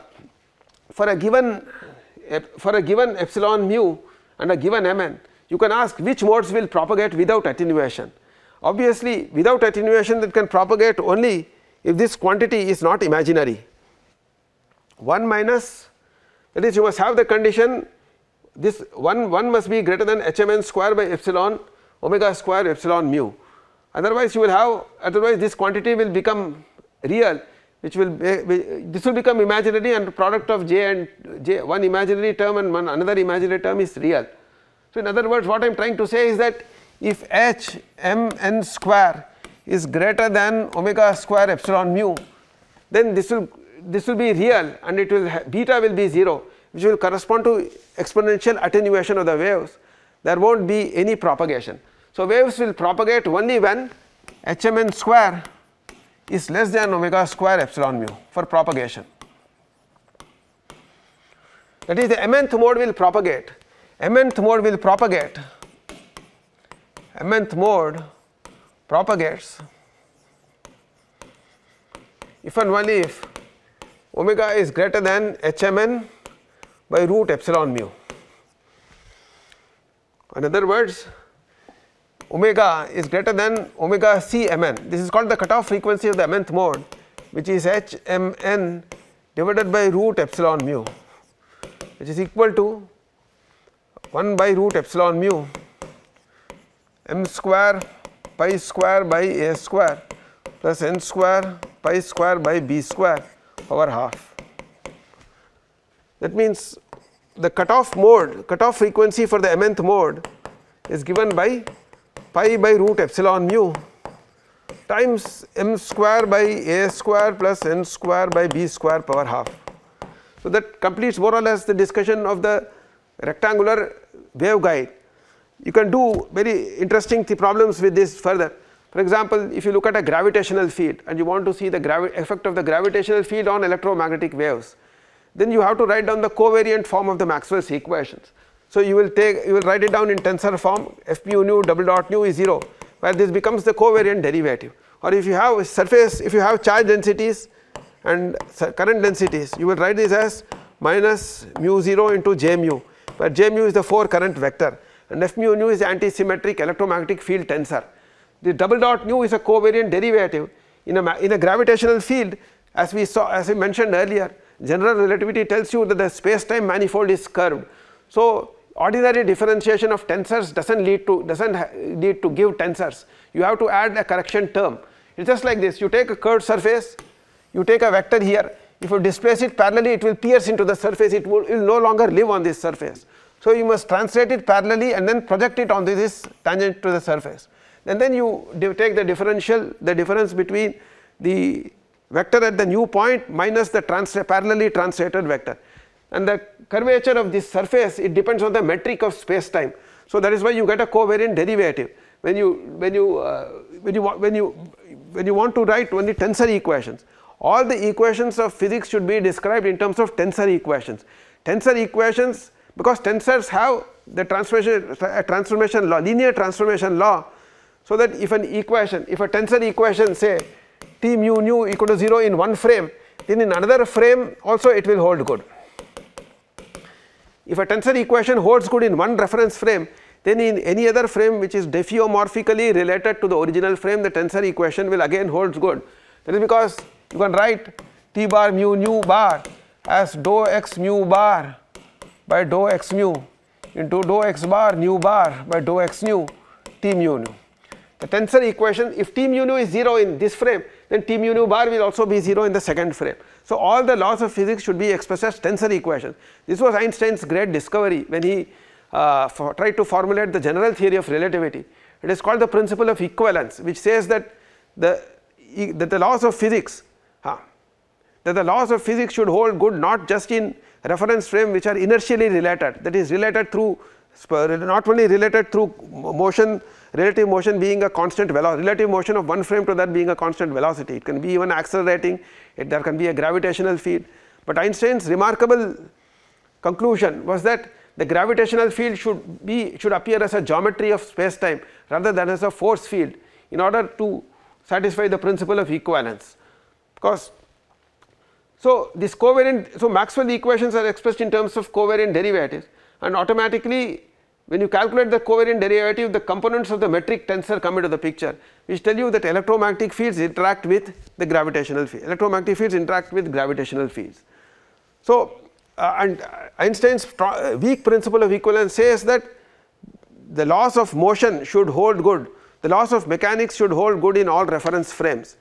for a given for a given epsilon mu and a given mn you can ask which modes will propagate without attenuation. Obviously, without attenuation that can propagate only if this quantity is not imaginary 1 minus that is you must have the condition this 1 1 must be greater than hmn square by epsilon omega square epsilon mu otherwise you will have otherwise this quantity will become real which will be, this will become imaginary and product of j and j one imaginary term and one another imaginary term is real. So, in other words what I am trying to say is that if h m n square is greater than omega square epsilon mu then this will this will be real and it will beta will be 0 which will correspond to exponential attenuation of the waves there will not be any propagation. So, waves will propagate only when h m n square is less than omega square epsilon mu for propagation. That is the mnth mode will propagate, mnth mode will propagate, mnth mode propagates if and only if omega is greater than hmn by root epsilon mu. In other words, omega is greater than omega CMN. This is called the cutoff frequency of the mnth mode which is h m n divided by root epsilon mu which is equal to 1 by root epsilon mu m square pi square by a square plus n square pi square by b square power half. That means the cutoff mode cutoff frequency for the mnth mode is given by pi by root epsilon mu times m square by a square plus n square by b square power half. So, that completes more or less the discussion of the rectangular waveguide. You can do very interesting problems with this further. For example, if you look at a gravitational field and you want to see the effect of the gravitational field on electromagnetic waves, then you have to write down the covariant form of the Maxwell's equations. So, you will take you will write it down in tensor form f mu nu double dot nu is 0 where this becomes the covariant derivative or if you have surface if you have charge densities and current densities you will write this as minus mu 0 into j mu where j mu is the 4 current vector and f mu nu is the antisymmetric electromagnetic field tensor. The double dot nu is a covariant derivative in a, in a gravitational field as we saw as I mentioned earlier general relativity tells you that the space time manifold is curved. So, ordinary differentiation of tensors does not lead to does not lead to give tensors you have to add a correction term it is just like this you take a curved surface you take a vector here if you displace it parallelly it will pierce into the surface it will, it will no longer live on this surface. So, you must translate it parallelly and then project it on this tangent to the surface and then you take the differential the difference between the vector at the new point minus the trans parallelly translated vector and the curvature of this surface it depends on the metric of space time. So, that is why you get a covariant derivative when you when you uh, when you when you when you want to write only tensor equations all the equations of physics should be described in terms of tensor equations. Tensor equations because tensors have the transformation transformation law linear transformation law so that if an equation if a tensor equation say t mu nu equal to 0 in one frame then in another frame also it will hold good. If a tensor equation holds good in one reference frame then in any other frame which is diffeomorphically related to the original frame the tensor equation will again holds good. That is because you can write t bar mu nu bar as dou x mu bar by dou x mu into dou x bar nu bar by dou x nu t mu nu. The tensor equation if t mu nu is 0 in this frame then t mu nu bar will also be 0 in the second frame. So, all the laws of physics should be expressed as tensor equations. This was Einstein's great discovery when he uh, tried to formulate the general theory of relativity. It is called the principle of equivalence which says that the, that the laws of physics huh, that the laws of physics should hold good not just in reference frame which are inertially related that is related through not only related through motion relative motion being a constant velocity relative motion of one frame to that being a constant velocity. It can be even accelerating it, there can be a gravitational field. But Einstein's remarkable conclusion was that the gravitational field should be should appear as a geometry of space time rather than as a force field in order to satisfy the principle of equivalence. Because so this covariant so Maxwell equations are expressed in terms of covariant derivatives. And automatically when you calculate the covariant derivative the components of the metric tensor come into the picture which tell you that electromagnetic fields interact with the gravitational field electromagnetic fields interact with gravitational fields. So uh, and Einstein's uh, weak principle of equivalence says that the laws of motion should hold good, the laws of mechanics should hold good in all reference frames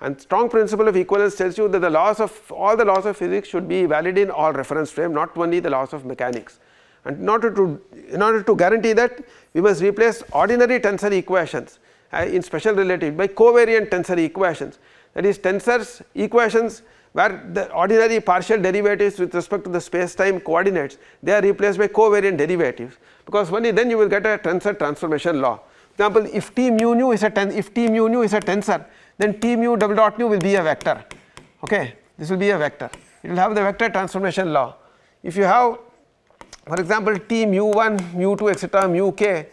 and strong principle of equivalence tells you that the laws of all the laws of physics should be valid in all reference frame not only the laws of mechanics. And in order to in order to guarantee that we must replace ordinary tensor equations uh, in special relativity by covariant tensor equations. That is tensors equations where the ordinary partial derivatives with respect to the space time coordinates they are replaced by covariant derivatives. Because only then you will get a tensor transformation law. For example, if t mu nu is a ten, if t mu nu is a tensor then t mu double dot nu will be a vector. Okay? This will be a vector. It will have the vector transformation law. If you have for example t mu 1 mu 2 etc mu k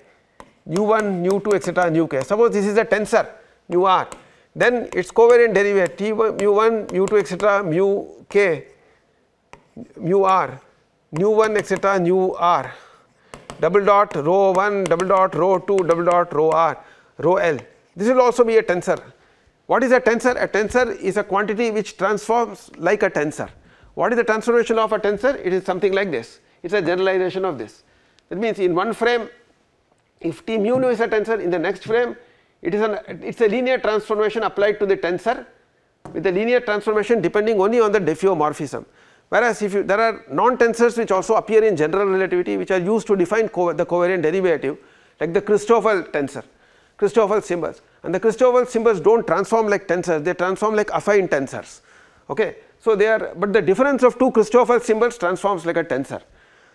mu 1 mu 2 etc mu k. Suppose this is a tensor mu r. Then its covariant derivative t mu 1 mu 2 etc mu k mu r. Mu 1 etc mu r. Double dot rho 1 double dot rho 2 double dot rho r rho l. This will also be a tensor what is a tensor? A tensor is a quantity which transforms like a tensor. What is the transformation of a tensor? It is something like this. It is a generalization of this. That means in one frame if t mu nu is a tensor in the next frame it is an it is a linear transformation applied to the tensor with the linear transformation depending only on the diffeomorphism. Whereas if you, there are non-tensors which also appear in general relativity which are used to define co the covariant derivative like the Christoffel tensor, Christoffel symbols and the Christoffel symbols do not transform like tensors they transform like affine tensors okay. So they are but the difference of two Christoffel symbols transforms like a tensor.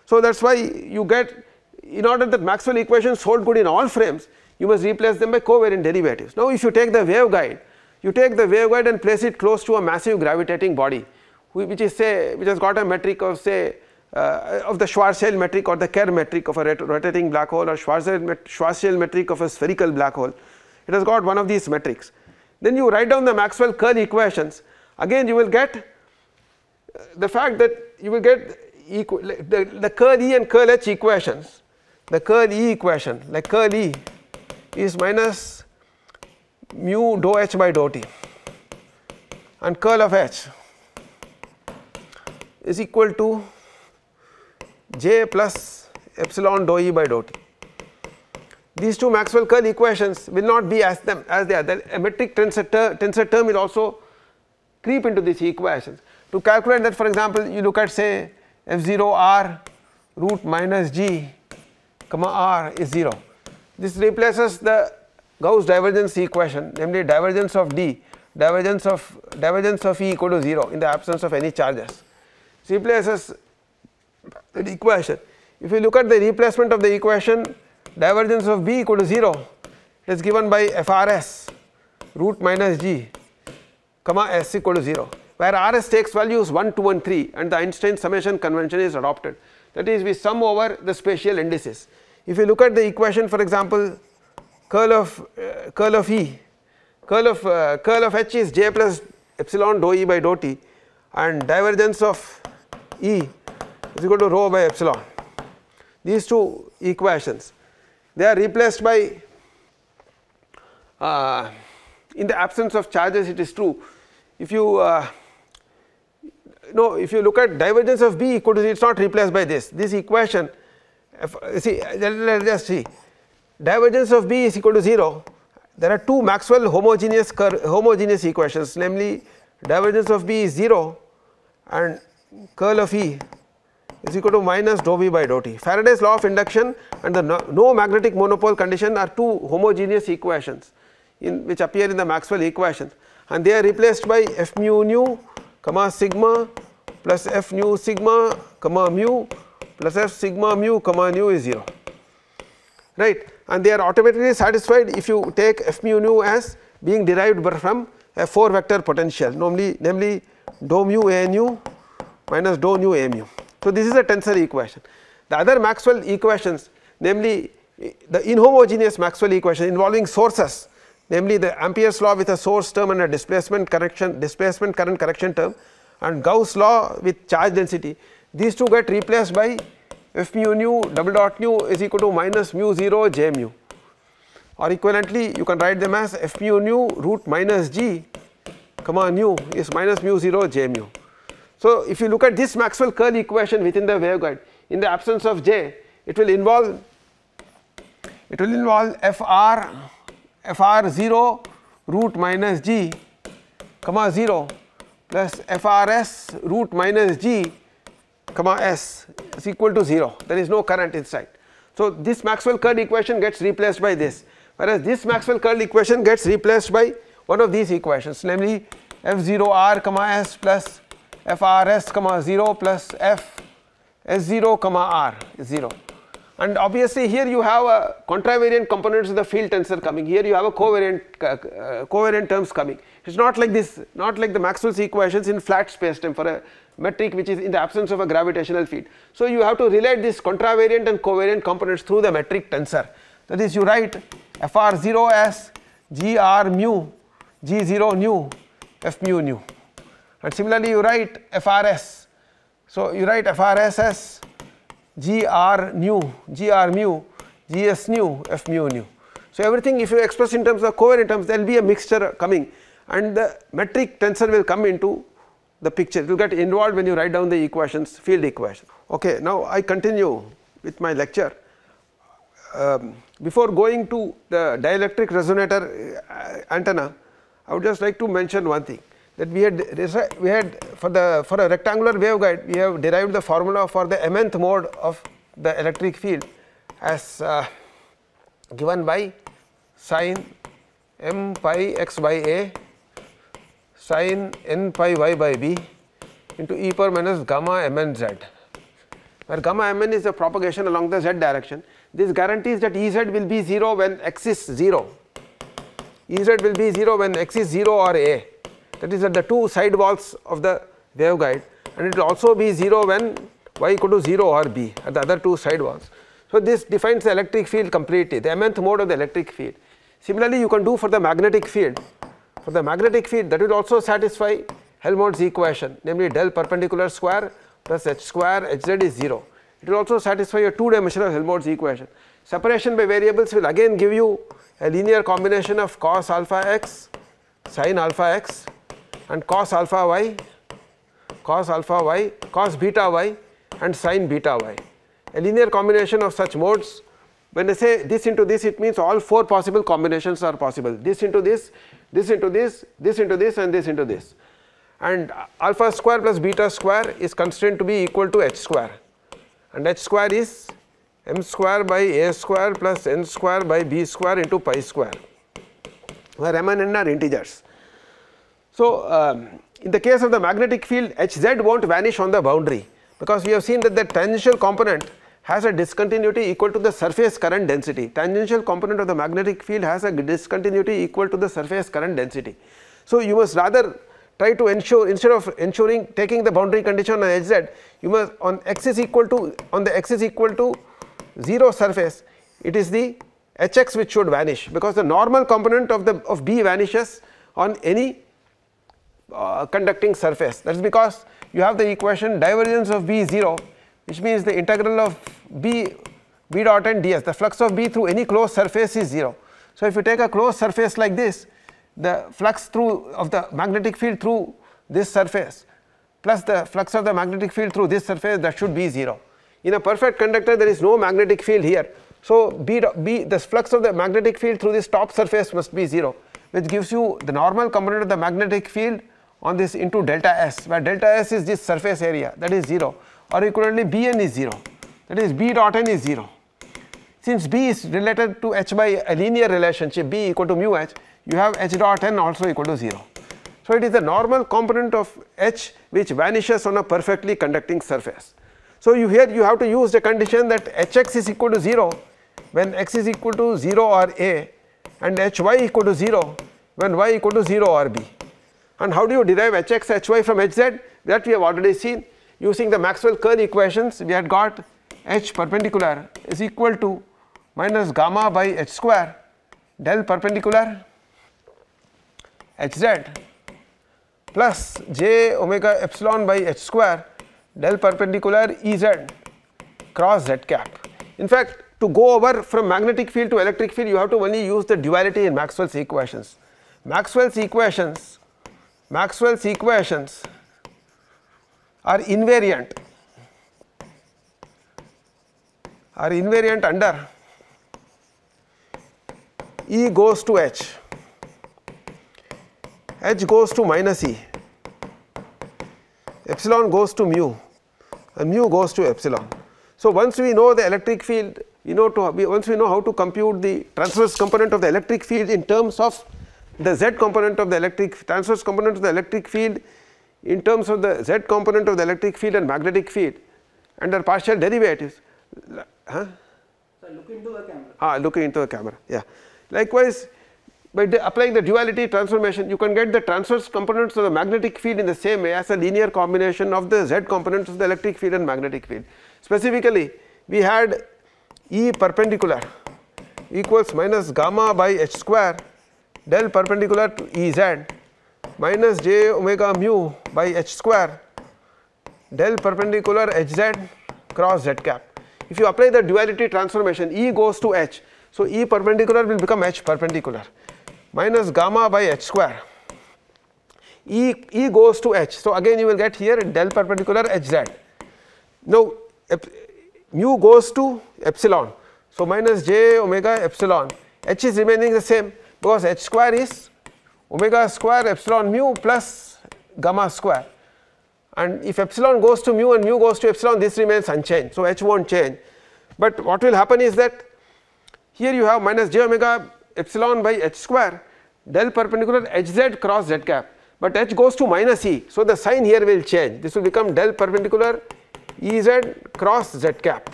So that is why you get in order that Maxwell equations hold good in all frames you must replace them by covariant derivatives. Now if you take the waveguide, you take the waveguide and place it close to a massive gravitating body which is say which has got a metric of say uh, of the Schwarzschild metric or the Kerr metric of a rotating black hole or Schwarzschild metric of a spherical black hole. It has got one of these metrics. Then you write down the Maxwell curl equations again you will get uh, the fact that you will get the, the curl E and curl H equations the curl E equation like curl E is minus mu dou H by dou T and curl of H is equal to j plus epsilon dou E by dou T. These two Maxwell curl equations will not be as them as they are the metric tensor, ter, tensor term will also creep into these equations. To calculate that for example you look at say f0 r root minus g comma r is 0. This replaces the Gauss divergence equation namely divergence of d divergence of divergence of E equal to 0 in the absence of any charges. It replaces the equation. If you look at the replacement of the equation divergence of B equal to 0 it is given by FRS root minus G comma S equal to 0 where RS takes values 1, 2 and 3 and the Einstein summation convention is adopted that is we sum over the spatial indices. If you look at the equation for example curl of uh, curl of E curl of uh, curl of H is j plus epsilon dou E by dou T and divergence of E is equal to rho by epsilon. These two equations they are replaced by uh, in the absence of charges it is true. If you uh, no if you look at divergence of B equal to it is not replaced by this. This equation if, see let us just see. Divergence of B is equal to 0 there are two Maxwell homogeneous homogeneous equations. Namely divergence of B is 0 and curl of E is equal to minus dou V by dou T. Faraday's law of induction and the no, no magnetic monopole condition are two homogeneous equations in which appear in the Maxwell equations and they are replaced by f mu nu comma sigma plus f nu sigma comma mu plus f sigma mu comma nu is 0 right and they are automatically satisfied if you take f mu nu as being derived from a 4 vector potential namely namely dou mu a nu minus dou nu a mu. So, this is a tensor equation. The other Maxwell equations namely the inhomogeneous Maxwell equation involving sources namely the Ampere's law with a source term and a displacement correction displacement current correction term and Gauss law with charge density these two get replaced by f mu nu double dot nu is equal to minus mu 0 j mu or equivalently you can write them as f mu nu root minus g comma nu is minus mu 0 j mu. So, if you look at this Maxwell curl equation within the waveguide in the absence of j it will involve it will involve fr fr 0 root minus g comma 0 plus frs root minus g comma s is equal to 0 there is no current inside. So, this Maxwell curl equation gets replaced by this whereas this Maxwell curl equation gets replaced by one of these equations namely f0 r comma s plus frs comma 0 plus f s0 comma r is 0 and obviously here you have a contravariant components of the field tensor coming. Here you have a covariant uh, covariant terms coming. It is not like this not like the Maxwell's equations in flat space time for a metric which is in the absence of a gravitational field. So you have to relate this contravariant and covariant components through the metric tensor. That is you write fr0 as gr mu g0 nu f mu nu and similarly you write FRS. So you write FRS as GR nu, GR mu, GS nu, F mu nu. So everything if you express in terms of covariant terms there will be a mixture coming and the metric tensor will come into the picture it will get involved when you write down the equations field equation. Okay now I continue with my lecture. Um, before going to the dielectric resonator uh, antenna I would just like to mention one thing that we had we had for the for a rectangular waveguide we have derived the formula for the mth mode of the electric field as uh, given by sin m pi x by a sin n pi y by b into e power minus gamma mn z. Where gamma mn is the propagation along the z direction this guarantees that Ez will be 0 when x is 0 Ez will be 0 when x is 0 or a that is at the two side walls of the waveguide and it will also be 0 when y equal to 0 or b at the other two side walls. So, this defines the electric field completely the mth mode of the electric field. Similarly, you can do for the magnetic field for the magnetic field that will also satisfy Helmholtz equation namely del perpendicular square plus h square hz is 0. It will also satisfy a two dimensional Helmholtz equation. Separation by variables will again give you a linear combination of cos alpha x, sin alpha x and cos alpha y, cos alpha y, cos beta y and sin beta y. A linear combination of such modes when I say this into this it means all four possible combinations are possible this into this, this into this, this into this and this into this and alpha square plus beta square is constrained to be equal to h square and h square is m square by a square plus n square by b square into pi square where m and n are integers. So, um, in the case of the magnetic field Hz will not vanish on the boundary because we have seen that the tangential component has a discontinuity equal to the surface current density. Tangential component of the magnetic field has a discontinuity equal to the surface current density. So, you must rather try to ensure instead of ensuring taking the boundary condition on Hz you must on x is equal to on the x is equal to 0 surface it is the Hx which should vanish because the normal component of the of B vanishes on any uh, conducting surface that is because you have the equation divergence of B 0 which means the integral of B B dot n ds the flux of B through any closed surface is 0. So, if you take a closed surface like this the flux through of the magnetic field through this surface plus the flux of the magnetic field through this surface that should be 0. In a perfect conductor there is no magnetic field here. So, B, B the flux of the magnetic field through this top surface must be 0 which gives you the normal component of the magnetic field on this into delta s where delta s is this surface area that is 0 or equivalently Bn is 0 that is B dot n is 0. Since B is related to h by a linear relationship B equal to mu h you have h dot n also equal to 0. So, it is the normal component of h which vanishes on a perfectly conducting surface. So, you here you have to use the condition that hx is equal to 0 when x is equal to 0 or a and hy equal to 0 when y equal to 0 or b. And how do you derive hx hy from hz that we have already seen using the Maxwell curl equations we had got h perpendicular is equal to minus gamma by h square del perpendicular hz plus j omega epsilon by h square del perpendicular Ez cross z cap. In fact, to go over from magnetic field to electric field you have to only use the duality in Maxwell's equations. Maxwell's equations, Maxwell's equations are invariant, are invariant under E goes to H. H goes to minus e, epsilon goes to mu. And mu goes to epsilon. So, once we know the electric field you know to once we know how to compute the transverse component of the electric field in terms of the z component of the electric transverse component of the electric field in terms of the z component of the electric field and magnetic field and their partial derivatives. Huh? So, look into the camera. Ah, looking into the camera, yeah. Likewise, by applying the duality transformation you can get the transverse components of the magnetic field in the same way as a linear combination of the z components of the electric field and magnetic field. Specifically we had E perpendicular equals minus gamma by h square del perpendicular to Ez minus j omega mu by h square del perpendicular hz cross z cap. If you apply the duality transformation E goes to h, so E perpendicular will become h perpendicular minus gamma by h square E, E goes to h. So, again you will get here del perpendicular hz. Now, mu goes to epsilon. So, minus j omega epsilon h is remaining the same because h square is omega square epsilon mu plus gamma square and if epsilon goes to mu and mu goes to epsilon this remains unchanged. So, h will not change, but what will happen is that here you have minus j omega epsilon by h square del perpendicular hz cross z cap but h goes to minus e. So, the sign here will change this will become del perpendicular Ez cross z cap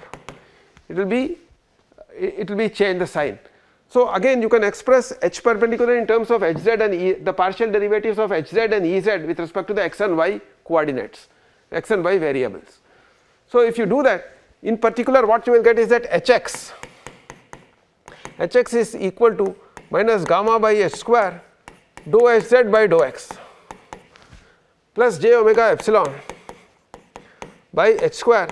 it will be it will be change the sign. So, again you can express h perpendicular in terms of hz and e the partial derivatives of hz and ez with respect to the x and y coordinates x and y variables. So, if you do that in particular what you will get is that Hx, Hx is equal to minus gamma by h square dou hz by dou x plus j omega epsilon by h square.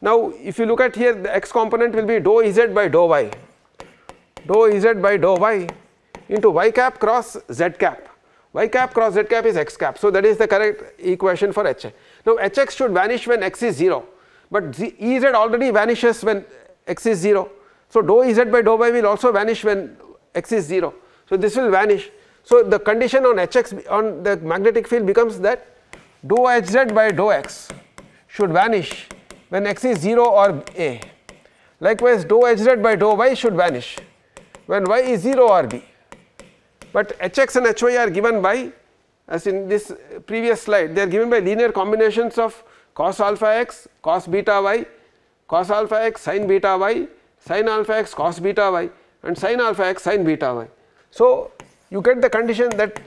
Now, if you look at here the x component will be dou z by dou y, dou z by dou y into y cap cross z cap, y cap cross z cap is x cap. So, that is the correct equation for h. Now, hx should vanish when x is 0, but z, Ez already vanishes when x is 0. So, dou Ez by dou y will also vanish when x is 0. So, this will vanish. So, the condition on Hx on the magnetic field becomes that dou Hz by dou x should vanish when x is 0 or a. Likewise, dou Hz by dou y should vanish when y is 0 or b. But Hx and Hy are given by as in this previous slide they are given by linear combinations of cos alpha x, cos beta y, cos alpha x, sin beta y, sin alpha x, cos beta y and sin alpha x, sin beta y. So, you get the condition that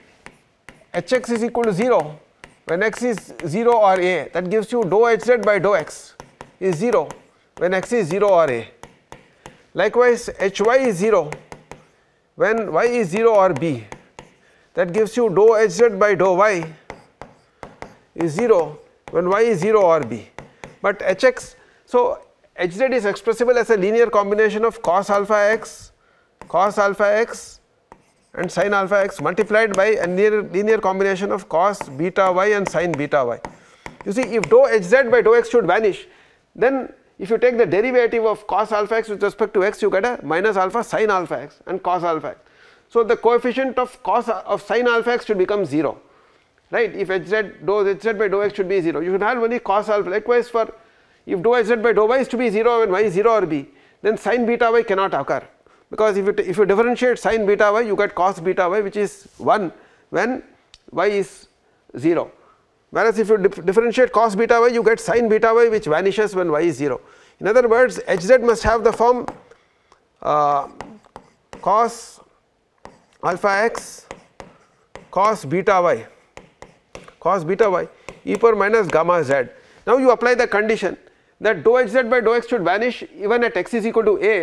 Hx is equal to 0 when x is 0 or a that gives you dou hz by dou x is 0 when x is 0 or a. Likewise, hy is 0 when y is 0 or b that gives you dou hz by dou y is 0 when y is 0 or b. But hx, so hz is expressible as a linear combination of cos alpha x, cos alpha x and sin alpha x multiplied by a linear, linear combination of cos beta y and sin beta y. You see if dou hz by dou x should vanish then if you take the derivative of cos alpha x with respect to x you get a minus alpha sin alpha x and cos alpha x. So, the coefficient of cos of sin alpha x should become 0 right? If hz dou hz by dou x should be 0 you should have only cos alpha. Likewise for if dou hz by dou y is to be 0 when y is 0 or b then sin beta y cannot occur. Because if you if you differentiate sin beta y you get cos beta y which is 1 when y is 0 whereas if you dif differentiate cos beta y you get sin beta y which vanishes when y is 0. In other words hz must have the form uh, cos alpha x cos beta y cos beta y e power minus gamma z. Now you apply the condition that dou hz by dou x should vanish even at x is equal to a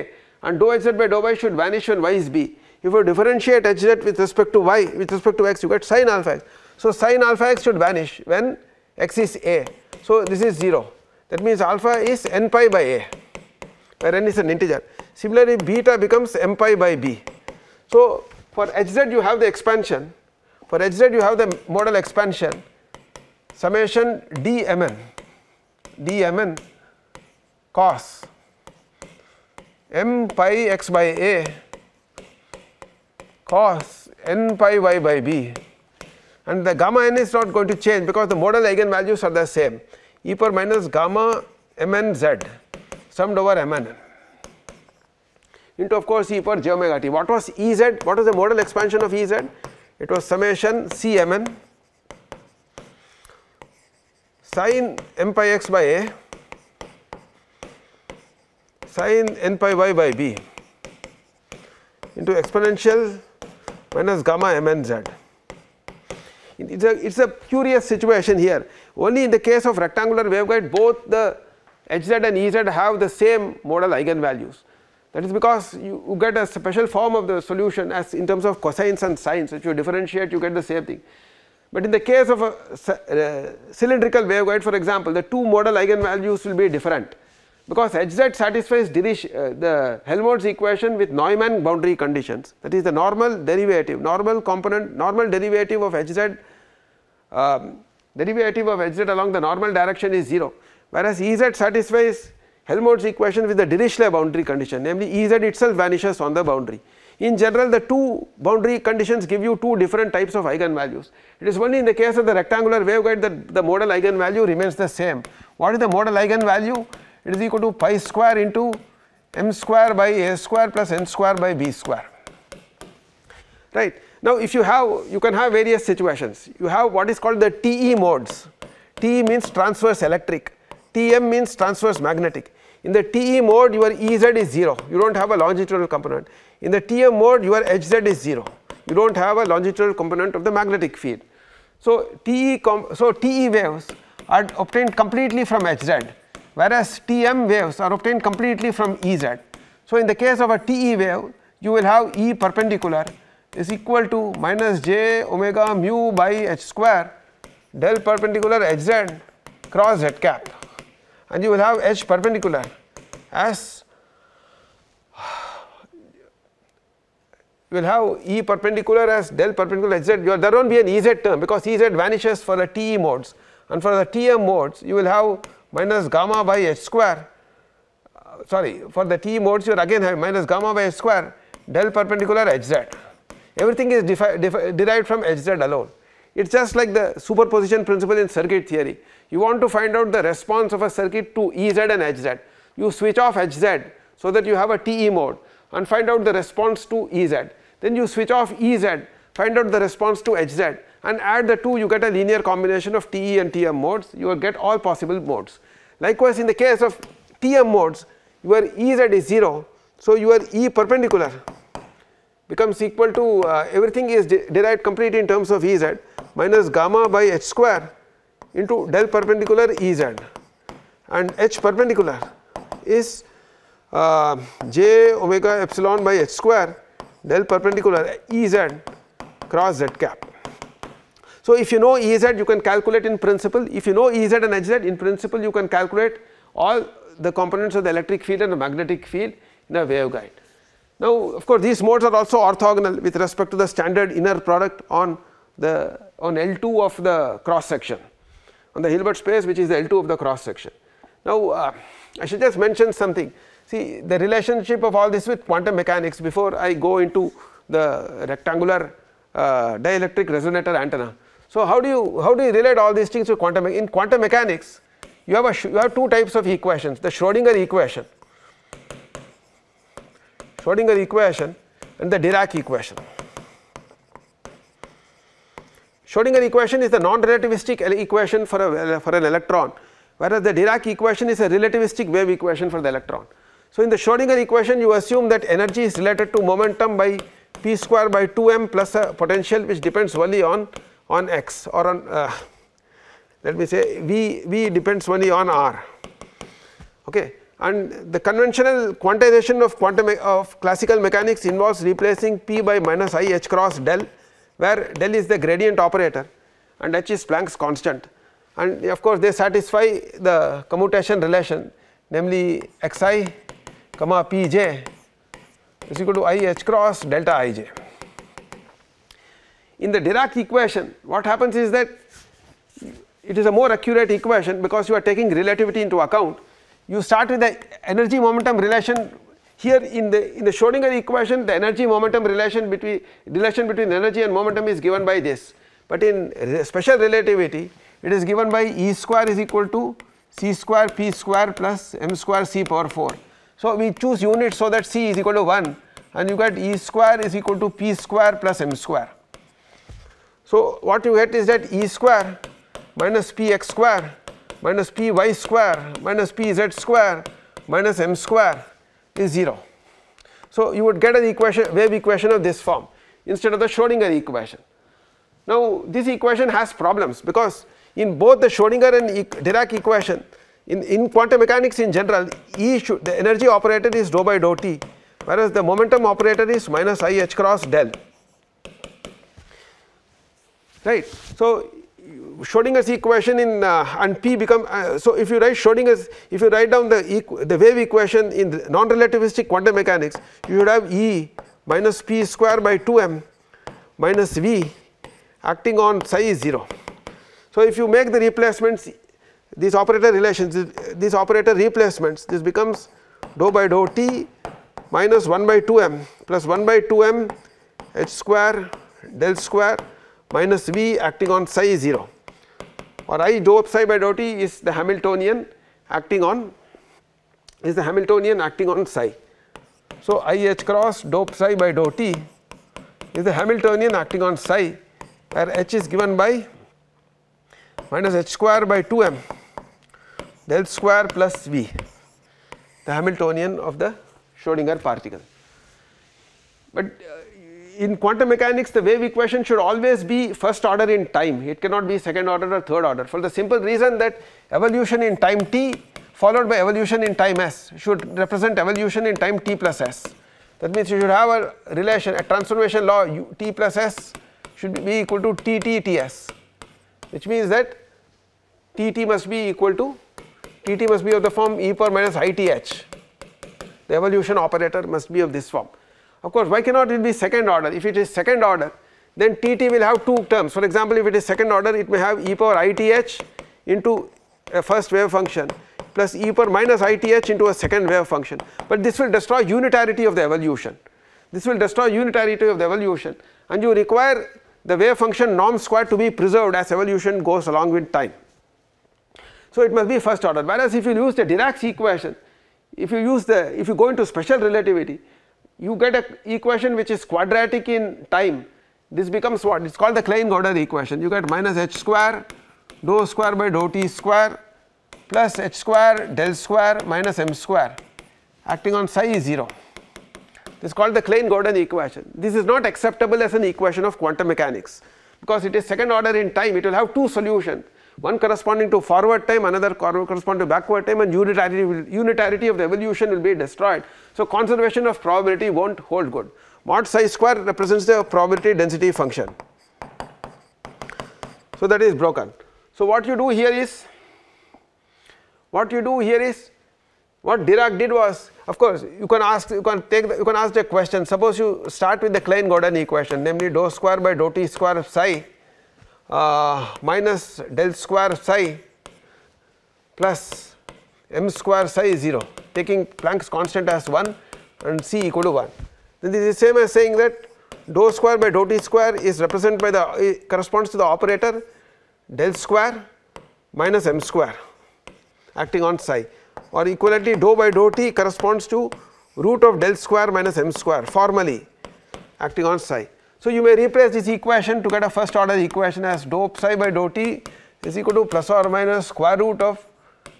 and dou hz by dou y should vanish when y is b. If you differentiate hz with respect to y with respect to x you get sin alpha x. So sin alpha x should vanish when x is a. So this is 0 that means alpha is n pi by a where n is an integer. Similarly beta becomes m pi by b. So for hz you have the expansion for hz you have the modal expansion summation dmn dmn cos m pi x by a cos n pi y by b and the gamma n is not going to change because the modal eigenvalues are the same e power minus gamma mn z summed over mn into of course e power j omega t. What was E z? What was the modal expansion of E z? It was summation C mn sin m pi x by a sin n pi y by b into exponential minus gamma mn z. It is a it is a curious situation here. Only in the case of rectangular waveguide both the Hz and Ez have the same modal eigenvalues. That is because you, you get a special form of the solution as in terms of cosines and sines. If you differentiate, you get the same thing. But in the case of a uh, cylindrical waveguide, for example, the two modal eigenvalues will be different because Hz satisfies uh, the Helmholtz equation with Neumann boundary conditions. That is the normal derivative, normal component, normal derivative of Hz, um, derivative of Hz along the normal direction is 0, whereas Ez satisfies Helmholtz equation with the Dirichlet boundary condition namely Ez itself vanishes on the boundary. In general the two boundary conditions give you two different types of eigenvalues. It is only in the case of the rectangular waveguide that the modal eigenvalue remains the same. What is the modal eigenvalue? It is equal to pi square into m square by a square plus n square by b square right. Now if you have you can have various situations you have what is called the TE modes TE means transverse electric TM means transverse magnetic in the TE mode your Ez is 0, you do not have a longitudinal component. In the TM mode your Hz is 0, you do not have a longitudinal component of the magnetic field. So TE, so TE waves are obtained completely from Hz whereas Tm waves are obtained completely from Ez. So, in the case of a Te wave you will have E perpendicular is equal to minus j omega mu by h square del perpendicular hz cross z cap. And you will have h perpendicular as you will have E perpendicular as del perpendicular hz there will not be an Ez term because Ez vanishes for the TE modes. And for the TM modes you will have minus gamma by h square. Uh, sorry for the TE modes you are again having minus gamma by h square del perpendicular hz everything is derived from hz alone. It is just like the superposition principle in circuit theory. You want to find out the response of a circuit to Ez and Hz. You switch off Hz so that you have a TE mode and find out the response to Ez. Then you switch off Ez, find out the response to Hz and add the two you get a linear combination of TE and TM modes, you will get all possible modes. Likewise in the case of TM modes, your Ez is 0, so your E perpendicular becomes equal to uh, everything is de derived completely in terms of Ez minus gamma by h square into del perpendicular Ez and h perpendicular is uh, j omega epsilon by h square del perpendicular Ez cross z cap. So, if you know Ez you can calculate in principle if you know Ez and Hz in principle you can calculate all the components of the electric field and the magnetic field in a waveguide. Now of course these modes are also orthogonal with respect to the standard inner product on the on L2 of the cross section on the Hilbert space which is the L2 of the cross section. Now uh, I should just mention something see the relationship of all this with quantum mechanics before I go into the rectangular uh, dielectric resonator antenna. So how do you how do you relate all these things to quantum in quantum mechanics you have a you have two types of equations the Schrodinger equation Schrodinger equation and the Dirac equation. Schrodinger equation is the non-relativistic equation for, a, for an electron whereas the Dirac equation is a relativistic wave equation for the electron. So, in the Schrodinger equation you assume that energy is related to momentum by p square by 2m plus a potential which depends only on on x or on uh, let me say v v depends only on r okay and the conventional quantization of quantum of classical mechanics involves replacing p by minus i h cross del where del is the gradient operator and h is Planck's constant and of course they satisfy the commutation relation namely xi comma pj is equal to i h cross delta ij. In the Dirac equation what happens is that it is a more accurate equation because you are taking relativity into account you start with the energy momentum relation here in the in the Schrodinger equation the energy momentum relation between relation between energy and momentum is given by this but in special relativity it is given by E square is equal to c square p square plus m square c power 4. So we choose units so that c is equal to 1 and you get E square is equal to p square plus m square. So what you get is that E square minus px square minus p y square minus p z square minus m square is 0. So, you would get an equation wave equation of this form instead of the Schrodinger equation. Now, this equation has problems because in both the Schrodinger and Dirac equation in, in quantum mechanics in general E should the energy operator is dou by dou t whereas the momentum operator is minus i h cross del right. So, Schrodinger's equation in uh, and P become uh, so if you write Schrodinger's if you write down the the wave equation in non-relativistic quantum mechanics you should have E minus P square by 2m minus V acting on psi is 0. So if you make the replacements these operator relations these operator replacements this becomes dou by dou t minus 1 by 2m plus 1 by 2m h square del square minus V acting on psi 0 or I dou psi by dou t is the Hamiltonian acting on is the Hamiltonian acting on psi. So, I h cross dou psi by dou t is the Hamiltonian acting on psi where h is given by minus h square by 2m del square plus V the Hamiltonian of the Schrodinger particle. But uh, in quantum mechanics the wave equation should always be first order in time it cannot be second order or third order for the simple reason that evolution in time t followed by evolution in time s should represent evolution in time t plus s. That means you should have a relation a transformation law u, t plus s should be equal to t t t s which means that t t must be equal to t t must be of the form e power minus i t h the evolution operator must be of this form. Of course, why cannot it be second order? If it is second order then t t will have two terms. For example if it is second order it may have e power i t h into a first wave function plus e power minus i t h into a second wave function, but this will destroy unitarity of the evolution. This will destroy unitarity of the evolution. And you require the wave function norm square to be preserved as evolution goes along with time. So it must be first order. Whereas if you use the Dirac's equation if you use the if you go into special relativity you get an equation which is quadratic in time. This becomes what? It is called the Klein-Gordon equation. You get minus h square dou square by dou t square plus h square del square minus m square acting on psi is 0 this is called the Klein-Gordon equation. This is not acceptable as an equation of quantum mechanics because it is second order in time. It will have two solutions one corresponding to forward time another corresponding to backward time and unitarity, unitarity of the evolution will be destroyed. So, conservation of probability will not hold good mod psi square represents the probability density function. So, that is broken. So, what you do here is what you do here is what Dirac did was of course you can ask you can take the, you can ask the question suppose you start with the Klein Gordon equation namely dou square by dou t square psi uh, minus del square psi plus m square psi 0 taking Planck's constant as 1 and c equal to 1 then this is same as saying that dou square by dou t square is represented by the corresponds to the operator del square minus m square acting on psi. Or equivalently dou by dou t corresponds to root of del square minus m square formally acting on psi. So, you may replace this equation to get a first order equation as dou psi by dou t is equal to plus or minus square root of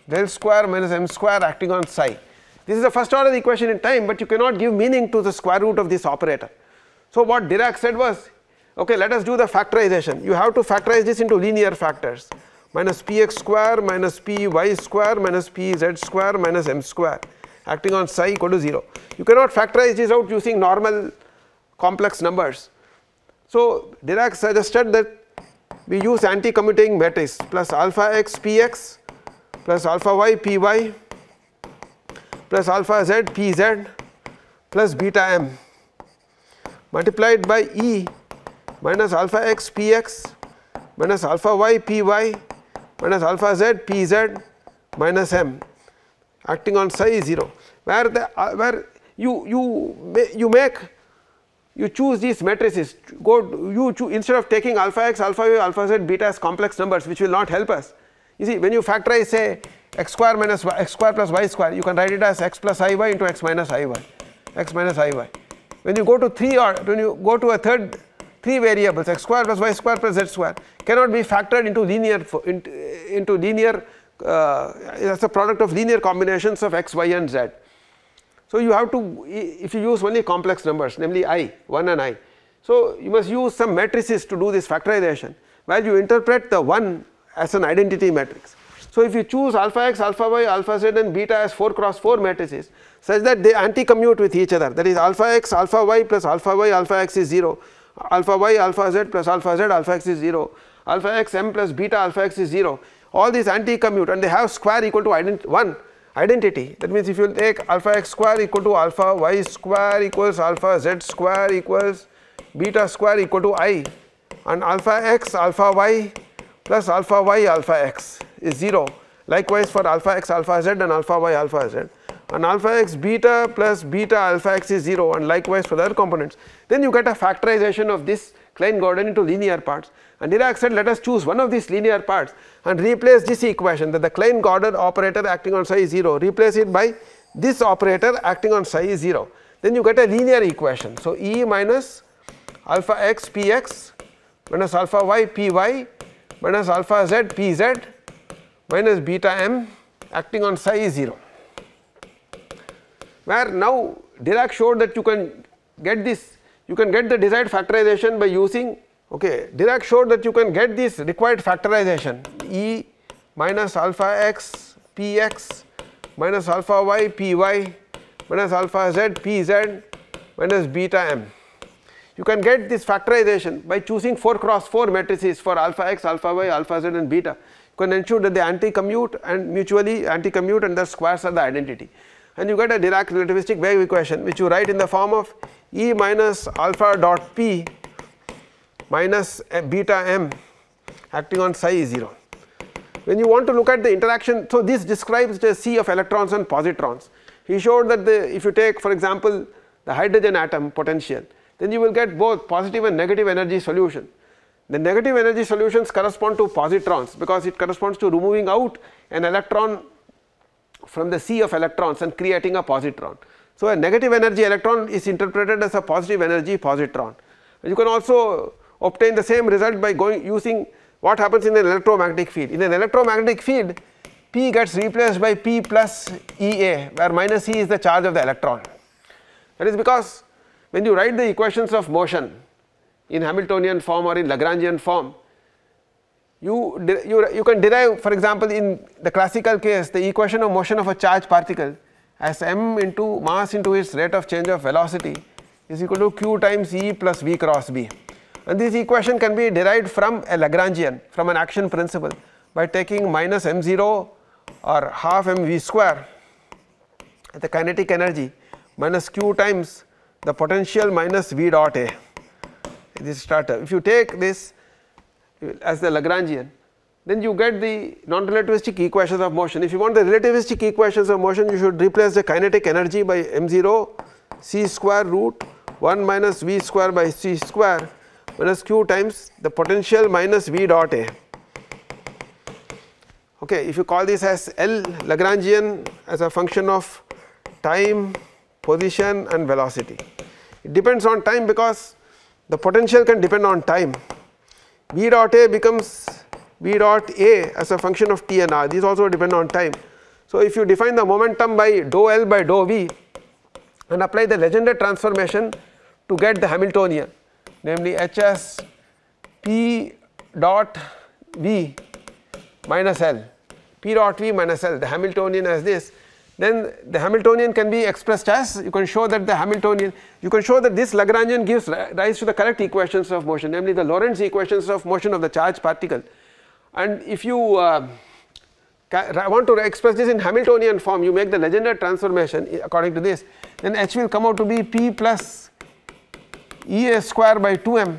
del square minus m square acting on psi. This is a first order equation in time, but you cannot give meaning to the square root of this operator. So, what Dirac said was okay let us do the factorization you have to factorize this into linear factors minus px square minus py square minus pz square minus m square acting on psi equal to 0. You cannot factorize this out using normal complex numbers. So, Dirac suggested that we use anti-commuting matrix plus alpha x px plus alpha y py plus alpha z pz plus beta m multiplied by E minus alpha x px minus alpha y py minus alpha z pz minus m acting on psi 0 where the uh, where you you you make you choose these matrices. Go you choose instead of taking alpha x alpha y alpha z beta as complex numbers which will not help us. You see when you factorize say x square minus y, x square plus y square you can write it as x plus iy into x minus iy x minus iy when you go to 3 or when you go to a third 3 variables x square plus y square plus z square cannot be factored into linear into, into linear uh, as a product of linear combinations of x, y and z. So, you have to if you use only complex numbers namely i 1 and i. So, you must use some matrices to do this factorization while you interpret the 1 as an identity matrix. So, if you choose alpha x, alpha y, alpha z and beta as 4 cross 4 matrices such that they anti-commute with each other that is alpha x, alpha y plus alpha y, alpha x is 0, alpha y, alpha z plus alpha z, alpha x is 0, alpha x m plus beta alpha x is 0 all these anti-commute and they have square equal to ident 1 identity. That means if you take alpha x square equal to alpha y square equals alpha z square equals beta square equal to i and alpha x alpha y plus alpha y alpha x is 0 likewise for alpha x alpha z and alpha y alpha z. And alpha x beta plus beta alpha x is 0 and likewise for the other components. Then you get a factorization of this Klein Gordon into linear parts. And Dirac said let us choose one of these linear parts and replace this equation that the Klein Gordon operator acting on psi is 0 replace it by this operator acting on psi is 0 then you get a linear equation. So, E minus alpha x p x minus alpha y p y minus alpha z p z minus beta m acting on psi is 0 where now Dirac showed that you can get this you can get the desired factorization by using okay Dirac showed that you can get this required factorization E minus alpha x p x minus alpha y p y minus alpha z p z minus beta m. You can get this factorization by choosing 4 cross 4 matrices for alpha x, alpha y, alpha z and beta. You can ensure that they anti-commute and mutually anti-commute and the squares are the identity. And you get a Dirac relativistic wave equation which you write in the form of E minus alpha dot p minus beta m acting on psi 0. When you want to look at the interaction, so this describes the sea of electrons and positrons. He showed that the, if you take for example the hydrogen atom potential, then you will get both positive and negative energy solution. The negative energy solutions correspond to positrons because it corresponds to removing out an electron from the sea of electrons and creating a positron. So, a negative energy electron is interpreted as a positive energy positron. You can also obtain the same result by going using what happens in an electromagnetic field. In an electromagnetic field, P gets replaced by P plus Ea where minus E is the charge of the electron. That is because when you write the equations of motion in Hamiltonian form or in Lagrangian form, you, you, you can derive for example in the classical case the equation of motion of a charged particle as m into mass into its rate of change of velocity is equal to q times E plus V cross B and this equation can be derived from a Lagrangian from an action principle by taking minus m0 or half mv square the kinetic energy minus q times the potential minus v dot a this starter. If you take this as the Lagrangian then you get the non-relativistic equations of motion. If you want the relativistic equations of motion you should replace the kinetic energy by m0 c square root 1 minus v square by c square minus q times the potential minus v dot a. Okay, if you call this as L Lagrangian as a function of time, position and velocity. It depends on time because the potential can depend on time. V dot A becomes V dot A as a function of T and R, these also depend on time. So, if you define the momentum by dou L by dou V and apply the Legendre transformation to get the Hamiltonian namely Hs P dot V minus L, P dot V minus L, the Hamiltonian as this, then the Hamiltonian can be expressed as you can show that the Hamiltonian, you can show that this Lagrangian gives rise to the correct equations of motion, namely the Lorentz equations of motion of the charged particle. And if you uh, want to express this in Hamiltonian form, you make the Legendre transformation according to this, then H will come out to be P plus Ea square by 2m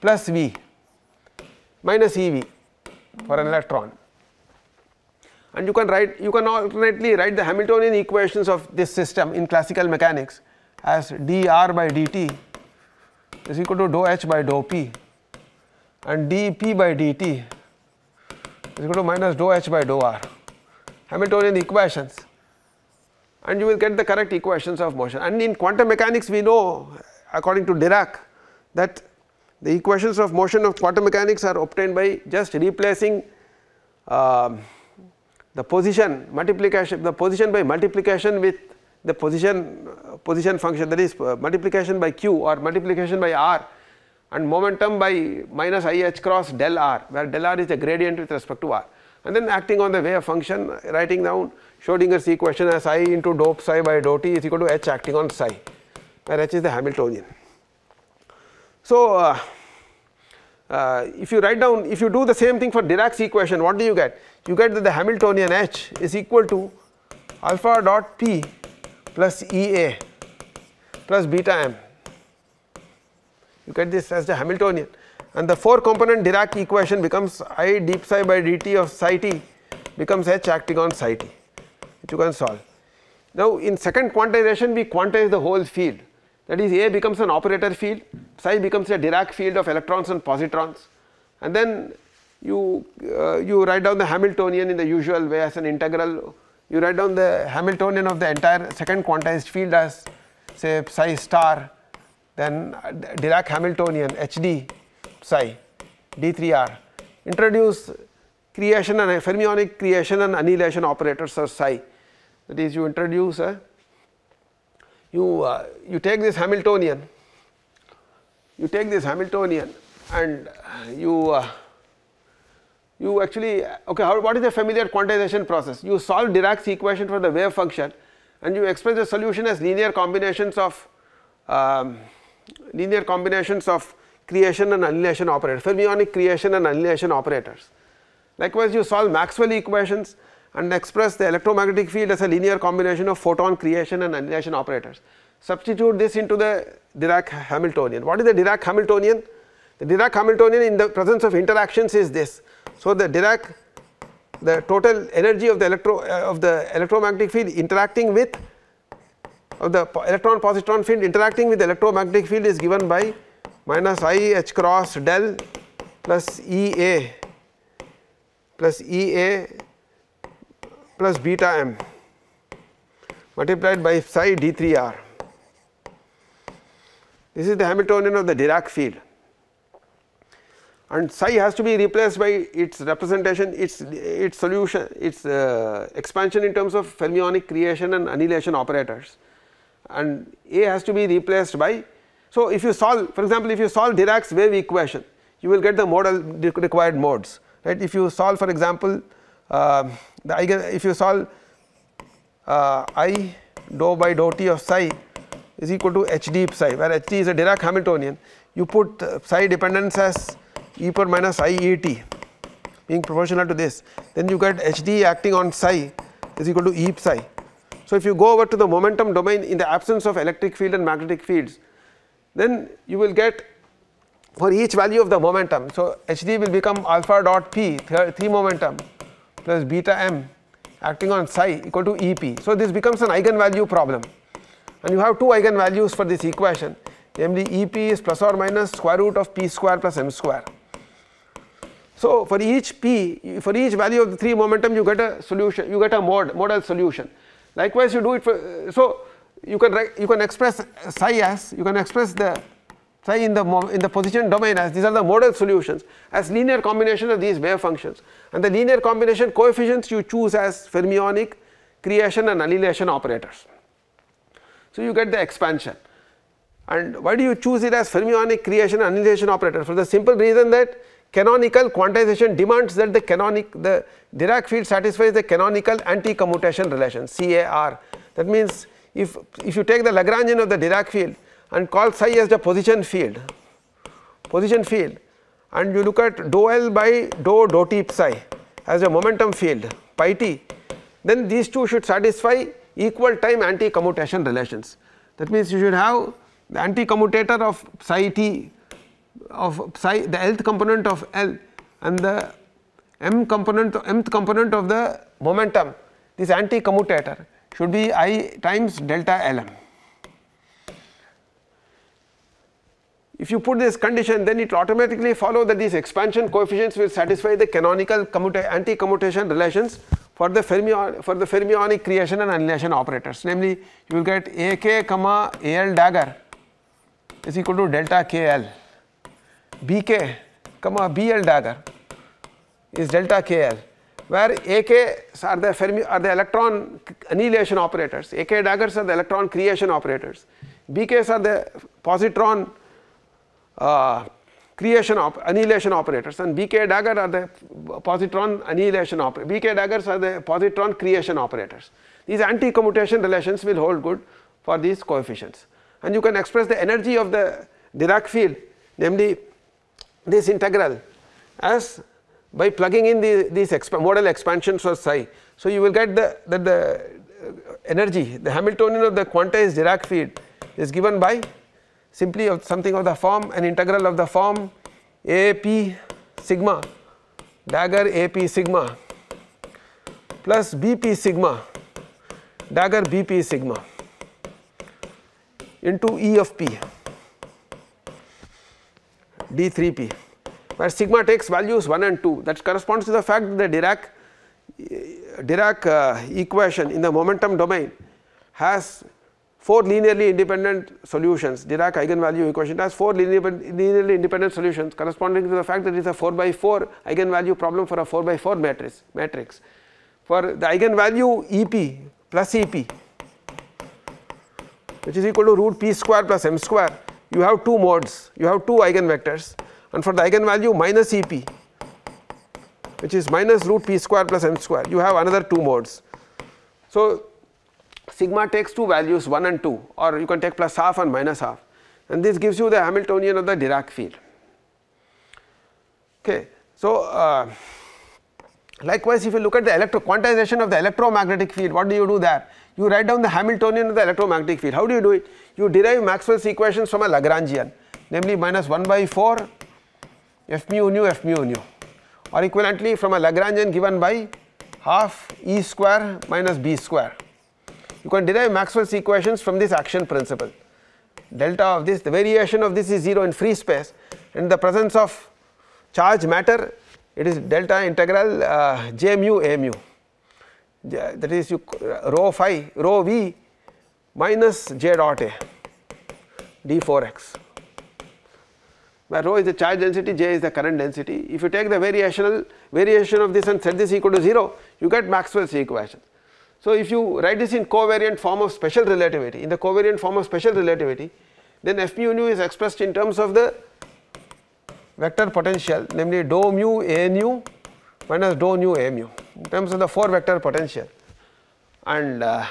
plus V minus EV for an electron. And you can write you can alternately write the Hamiltonian equations of this system in classical mechanics as dr by dt is equal to dou h by dou p and dp by dt is equal to minus dou h by dou r. Hamiltonian equations. And you will get the correct equations of motion. And in quantum mechanics we know according to Dirac that the equations of motion of quantum mechanics are obtained by just replacing uh, the position multiplication the position by multiplication with the position uh, position function that is uh, multiplication by q or multiplication by r and momentum by minus i h cross del r where del r is the gradient with respect to r. And then acting on the wave function writing down Schrodinger's equation as i into dou psi by dou t is equal to h acting on psi where h is the Hamiltonian. So, uh, uh, if you write down if you do the same thing for Dirac's equation what do you get? You get that the Hamiltonian h is equal to alpha dot p plus Ea plus beta m you get this as the Hamiltonian and the 4 component Dirac equation becomes i d psi by dt of psi t becomes h acting on psi t which you can solve. Now in second quantization we quantize the whole field that is A becomes an operator field, psi becomes a Dirac field of electrons and positrons. And then you uh, you write down the Hamiltonian in the usual way as an integral. You write down the Hamiltonian of the entire second quantized field as say psi star then Dirac Hamiltonian HD psi d3r introduce creation and fermionic creation and annihilation operators of psi. That is you introduce a you uh, you take this Hamiltonian. You take this Hamiltonian and you uh, you actually okay how, what is the familiar quantization process? You solve Dirac's equation for the wave function and you express the solution as linear combinations of um, linear combinations of creation and annihilation operators fermionic creation and annihilation operators. Likewise you solve maxwell equations and express the electromagnetic field as a linear combination of photon creation and annihilation operators. Substitute this into the Dirac Hamiltonian. What is the Dirac Hamiltonian? The Dirac Hamiltonian in the presence of interactions is this. So, the Dirac the total energy of the electro uh, of the electromagnetic field interacting with of the electron positron field interacting with the electromagnetic field is given by minus i h cross del plus E A plus E A plus beta m multiplied by psi d 3 r. This is the Hamiltonian of the Dirac field. And psi has to be replaced by its representation its its solution its uh, expansion in terms of fermionic creation and annihilation operators. And a has to be replaced by so if you solve for example if you solve Dirac's wave equation you will get the modal required modes right? If you solve for example uh, the eigen if you solve uh, i dou by dou t of psi is equal to h d psi where h is a Dirac Hamiltonian you put uh, psi dependence as e power minus i e t being proportional to this then you get h d acting on psi is equal to e psi. So, if you go over to the momentum domain in the absence of electric field and magnetic fields then you will get for each value of the momentum. So, h d will become alpha dot p 3 momentum plus beta m acting on psi equal to E p. So, this becomes an eigenvalue problem and you have two eigenvalues for this equation namely E p is plus or minus square root of p square plus m square. So, for each p for each value of the 3 momentum you get a solution you get a mode modal solution likewise you do it for so you can you can express psi as you can express the psi in the in the position domain as these are the modal solutions as linear combination of these wave functions and the linear combination coefficients you choose as fermionic creation and annihilation operators. So, you get the expansion and why do you choose it as fermionic creation and annihilation operator for the simple reason that canonical quantization demands that the canonic the Dirac field satisfies the canonical anti-commutation relation CAR. That means if, if you take the Lagrangian of the Dirac field and call psi as the position field, position field and you look at dou L by dou dou t psi as a momentum field pi t, then these two should satisfy equal time anti-commutation relations. That means you should have the anti-commutator of psi t of psi the lth component of L and the m component mth component of the momentum this anti commutator should be I times delta Lm. If you put this condition then it automatically follow that these expansion coefficients will satisfy the canonical anti commutation relations for the fermion for the fermionic creation and annihilation operators. Namely you will get ak comma al dagger is equal to delta kl bk comma bl dagger is delta kl where ak are the fermi are the electron annihilation operators. Ak daggers are the electron creation operators. Bks are the positron creation op annihilation operators. And bk dagger are the positron annihilation operators bk daggers are the positron creation operators. These anti commutation relations will hold good for these coefficients. And you can express the energy of the Dirac field namely this integral as by plugging in the, these exp modal expansions of psi. So, you will get the that the energy the Hamiltonian of the quantized Dirac field is given by simply of something of the form an integral of the form A p sigma dagger A p sigma plus B p sigma dagger B p sigma into E of p d3p where sigma takes values 1 and 2 that corresponds to the fact that the Dirac Dirac uh, equation in the momentum domain has 4 linearly independent solutions. Dirac eigenvalue equation has 4 linearly independent solutions corresponding to the fact that it is a 4 by 4 eigenvalue problem for a 4 by 4 matrix matrix. For the eigenvalue EP plus EP which is equal to root p square plus m square you have two modes, you have two eigenvectors. And for the eigenvalue minus EP which is minus root p square plus m square you have another two modes. So, sigma takes two values 1 and 2 or you can take plus half and minus half and this gives you the Hamiltonian of the Dirac field. Okay. So, uh, likewise if you look at the electro quantization of the electromagnetic field what do you do there? You write down the Hamiltonian of the electromagnetic field. How do you do it? You derive Maxwell's equations from a Lagrangian namely minus 1 by 4 f mu nu f mu nu or equivalently from a Lagrangian given by half E square minus B square. You can derive Maxwell's equations from this action principle. Delta of this, the variation of this is 0 in free space in the presence of charge matter it is delta integral uh, j mu a mu that is you rho phi rho v minus j dot a d 4 x where rho is the charge density, j is the current density. If you take the variational variation of this and set this equal to 0, you get Maxwell's equation. So, if you write this in covariant form of special relativity, in the covariant form of special relativity, then F mu nu is expressed in terms of the vector potential namely dou mu a nu minus dou nu a mu in terms of the 4 vector potential and uh,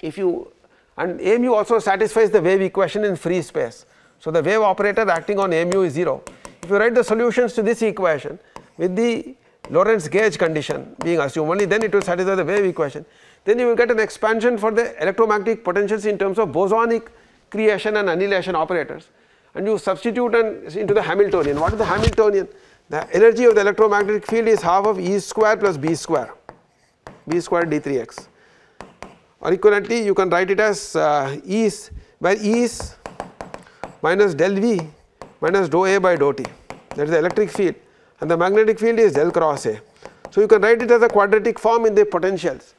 if you and a mu also satisfies the wave equation in free space. So, the wave operator acting on a mu is 0. If you write the solutions to this equation with the Lorentz gauge condition being assumed only then it will satisfy the wave equation. Then you will get an expansion for the electromagnetic potentials in terms of bosonic creation and annihilation operators. And you substitute and into the Hamiltonian. What is the Hamiltonian? The energy of the electromagnetic field is half of E square plus B square, B square d3x or equivalently you can write it as uh, E is where E is minus del V minus dou A by dou T. That is the electric field and the magnetic field is del cross A. So, you can write it as a quadratic form in the potentials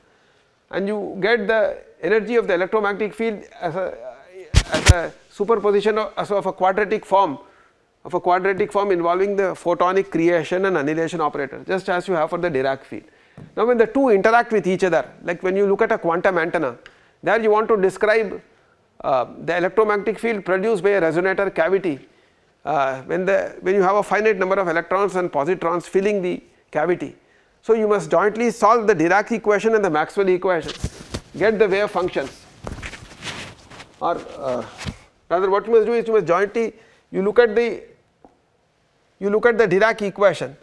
and you get the energy of the electromagnetic field as a, as a superposition of, of a quadratic form of a quadratic form involving the photonic creation and annihilation operator just as you have for the Dirac field. Now, when the two interact with each other like when you look at a quantum antenna there you want to describe uh, the electromagnetic field produced by a resonator cavity uh, when the when you have a finite number of electrons and positrons filling the cavity. So, you must jointly solve the Dirac equation and the Maxwell equation get the wave functions or uh, rather what you must do is you must jointly you look at the you look at the Dirac equation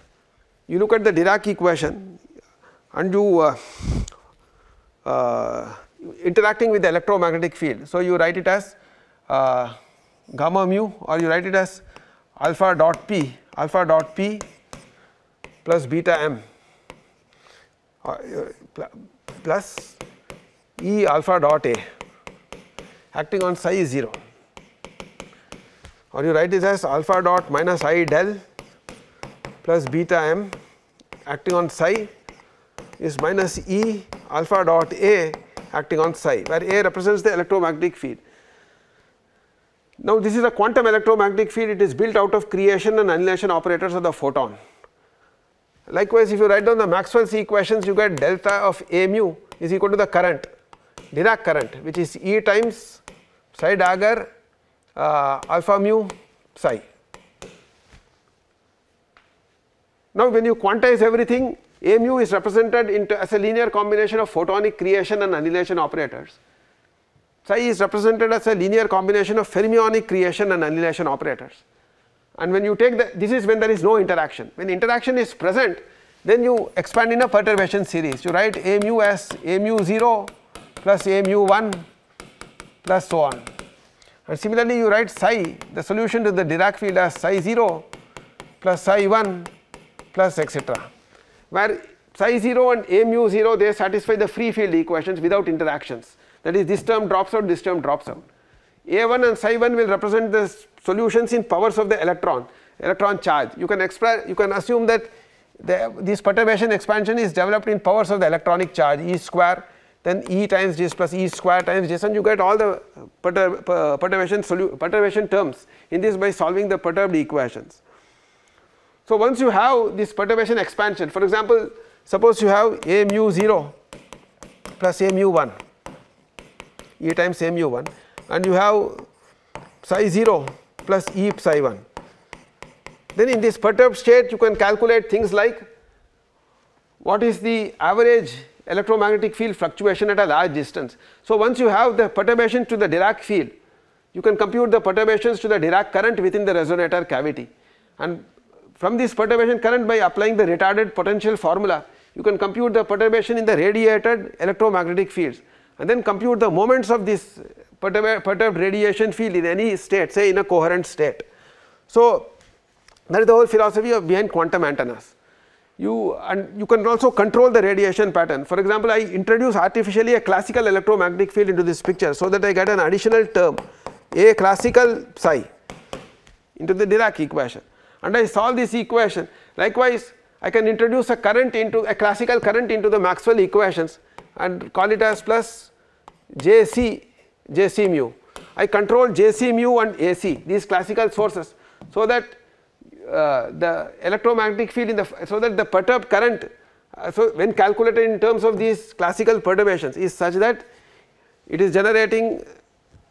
you look at the Dirac equation and you uh, uh, interacting with the electromagnetic field. So, you write it as uh, gamma mu or you write it as alpha dot p alpha dot p plus beta m. Uh, plus E alpha dot A. Acting on psi is 0 or you write this as alpha dot minus I del plus beta m. Acting on psi is minus E alpha dot A. Acting on psi where A represents the electromagnetic field. Now this is a quantum electromagnetic field it is built out of creation and annihilation operators of the photon. Likewise if you write down the Maxwell's equations you get delta of A mu is equal to the current Dirac current which is E times psi dagger uh, alpha mu psi. Now when you quantize everything A mu is represented into as a linear combination of photonic creation and annihilation operators. Psi is represented as a linear combination of fermionic creation and annihilation operators. And when you take the this is when there is no interaction. When interaction is present then you expand in a perturbation series. You write A mu as A mu 0 plus A mu 1 plus so on. And similarly you write psi the solution to the Dirac field as psi 0 plus psi 1 plus etc where psi 0 and A mu 0 they satisfy the free field equations without interactions that is this term drops out this term drops out. A1 and psi 1 will represent the solutions in powers of the electron electron charge you can you can assume that the, this perturbation expansion is developed in powers of the electronic charge E square then E times this plus E square times this and you get all the perturb, perturbation perturbation terms in this by solving the perturbed equations. So once you have this perturbation expansion for example suppose you have A mu 0 plus A mu 1 E times mu 1 and you have psi 0 plus E psi 1 then in this perturbed state you can calculate things like what is the average electromagnetic field fluctuation at a large distance. So, once you have the perturbation to the Dirac field, you can compute the perturbations to the Dirac current within the resonator cavity. And from this perturbation current by applying the retarded potential formula, you can compute the perturbation in the radiated electromagnetic fields and then compute the moments of this perturbed radiation field in any state say in a coherent state. So, that is the whole philosophy of behind quantum antennas. You and you can also control the radiation pattern. For example, I introduce artificially a classical electromagnetic field into this picture so that I get an additional term A classical psi into the Dirac equation and I solve this equation. Likewise, I can introduce a current into a classical current into the Maxwell equations and call it as plus JC JC mu. I control JC mu and AC these classical sources so that uh, the electromagnetic field in the so that the perturbed current uh, so when calculated in terms of these classical perturbations is such that it is generating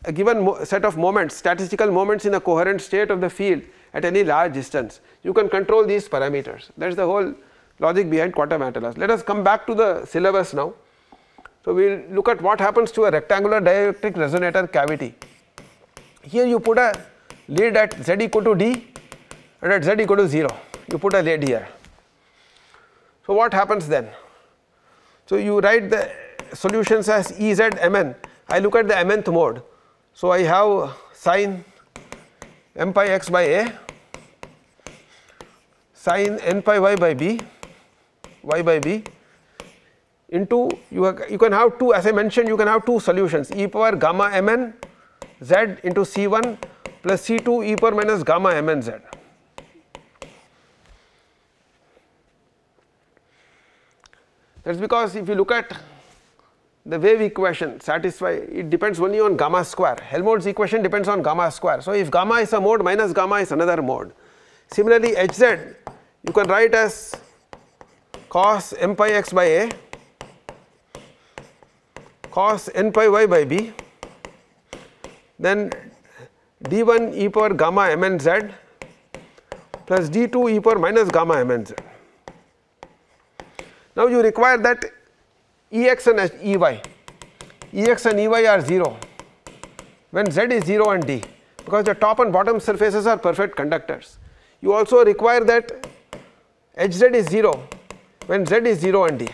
a given set of moments statistical moments in a coherent state of the field at any large distance you can control these parameters that is the whole logic behind quantum antennas. Let us come back to the syllabus now. So, we will look at what happens to a rectangular dielectric resonator cavity. Here you put a lead at z equal to d and at z equal to 0 you put a lead here. So, what happens then? So, you write the solutions as Ez mn I look at the mnth mode. So, I have sine m pi x by a sine n pi y by b y by b into you, have, you can have two as I mentioned you can have two solutions e power gamma mn z into c1 plus c2 e power minus gamma mn z. That is because if you look at the wave equation satisfy it depends only on gamma square Helmholtz equation depends on gamma square. So, if gamma is a mode minus gamma is another mode. Similarly, Hz you can write as cos m pi x by a cos n pi y by b then d1 e power gamma mn z plus d2 e power minus gamma mn z. Now, you require that Ex and Ey, Ex and Ey are 0 when Z is 0 and D because the top and bottom surfaces are perfect conductors. You also require that Hz is 0 when Z is 0 and D.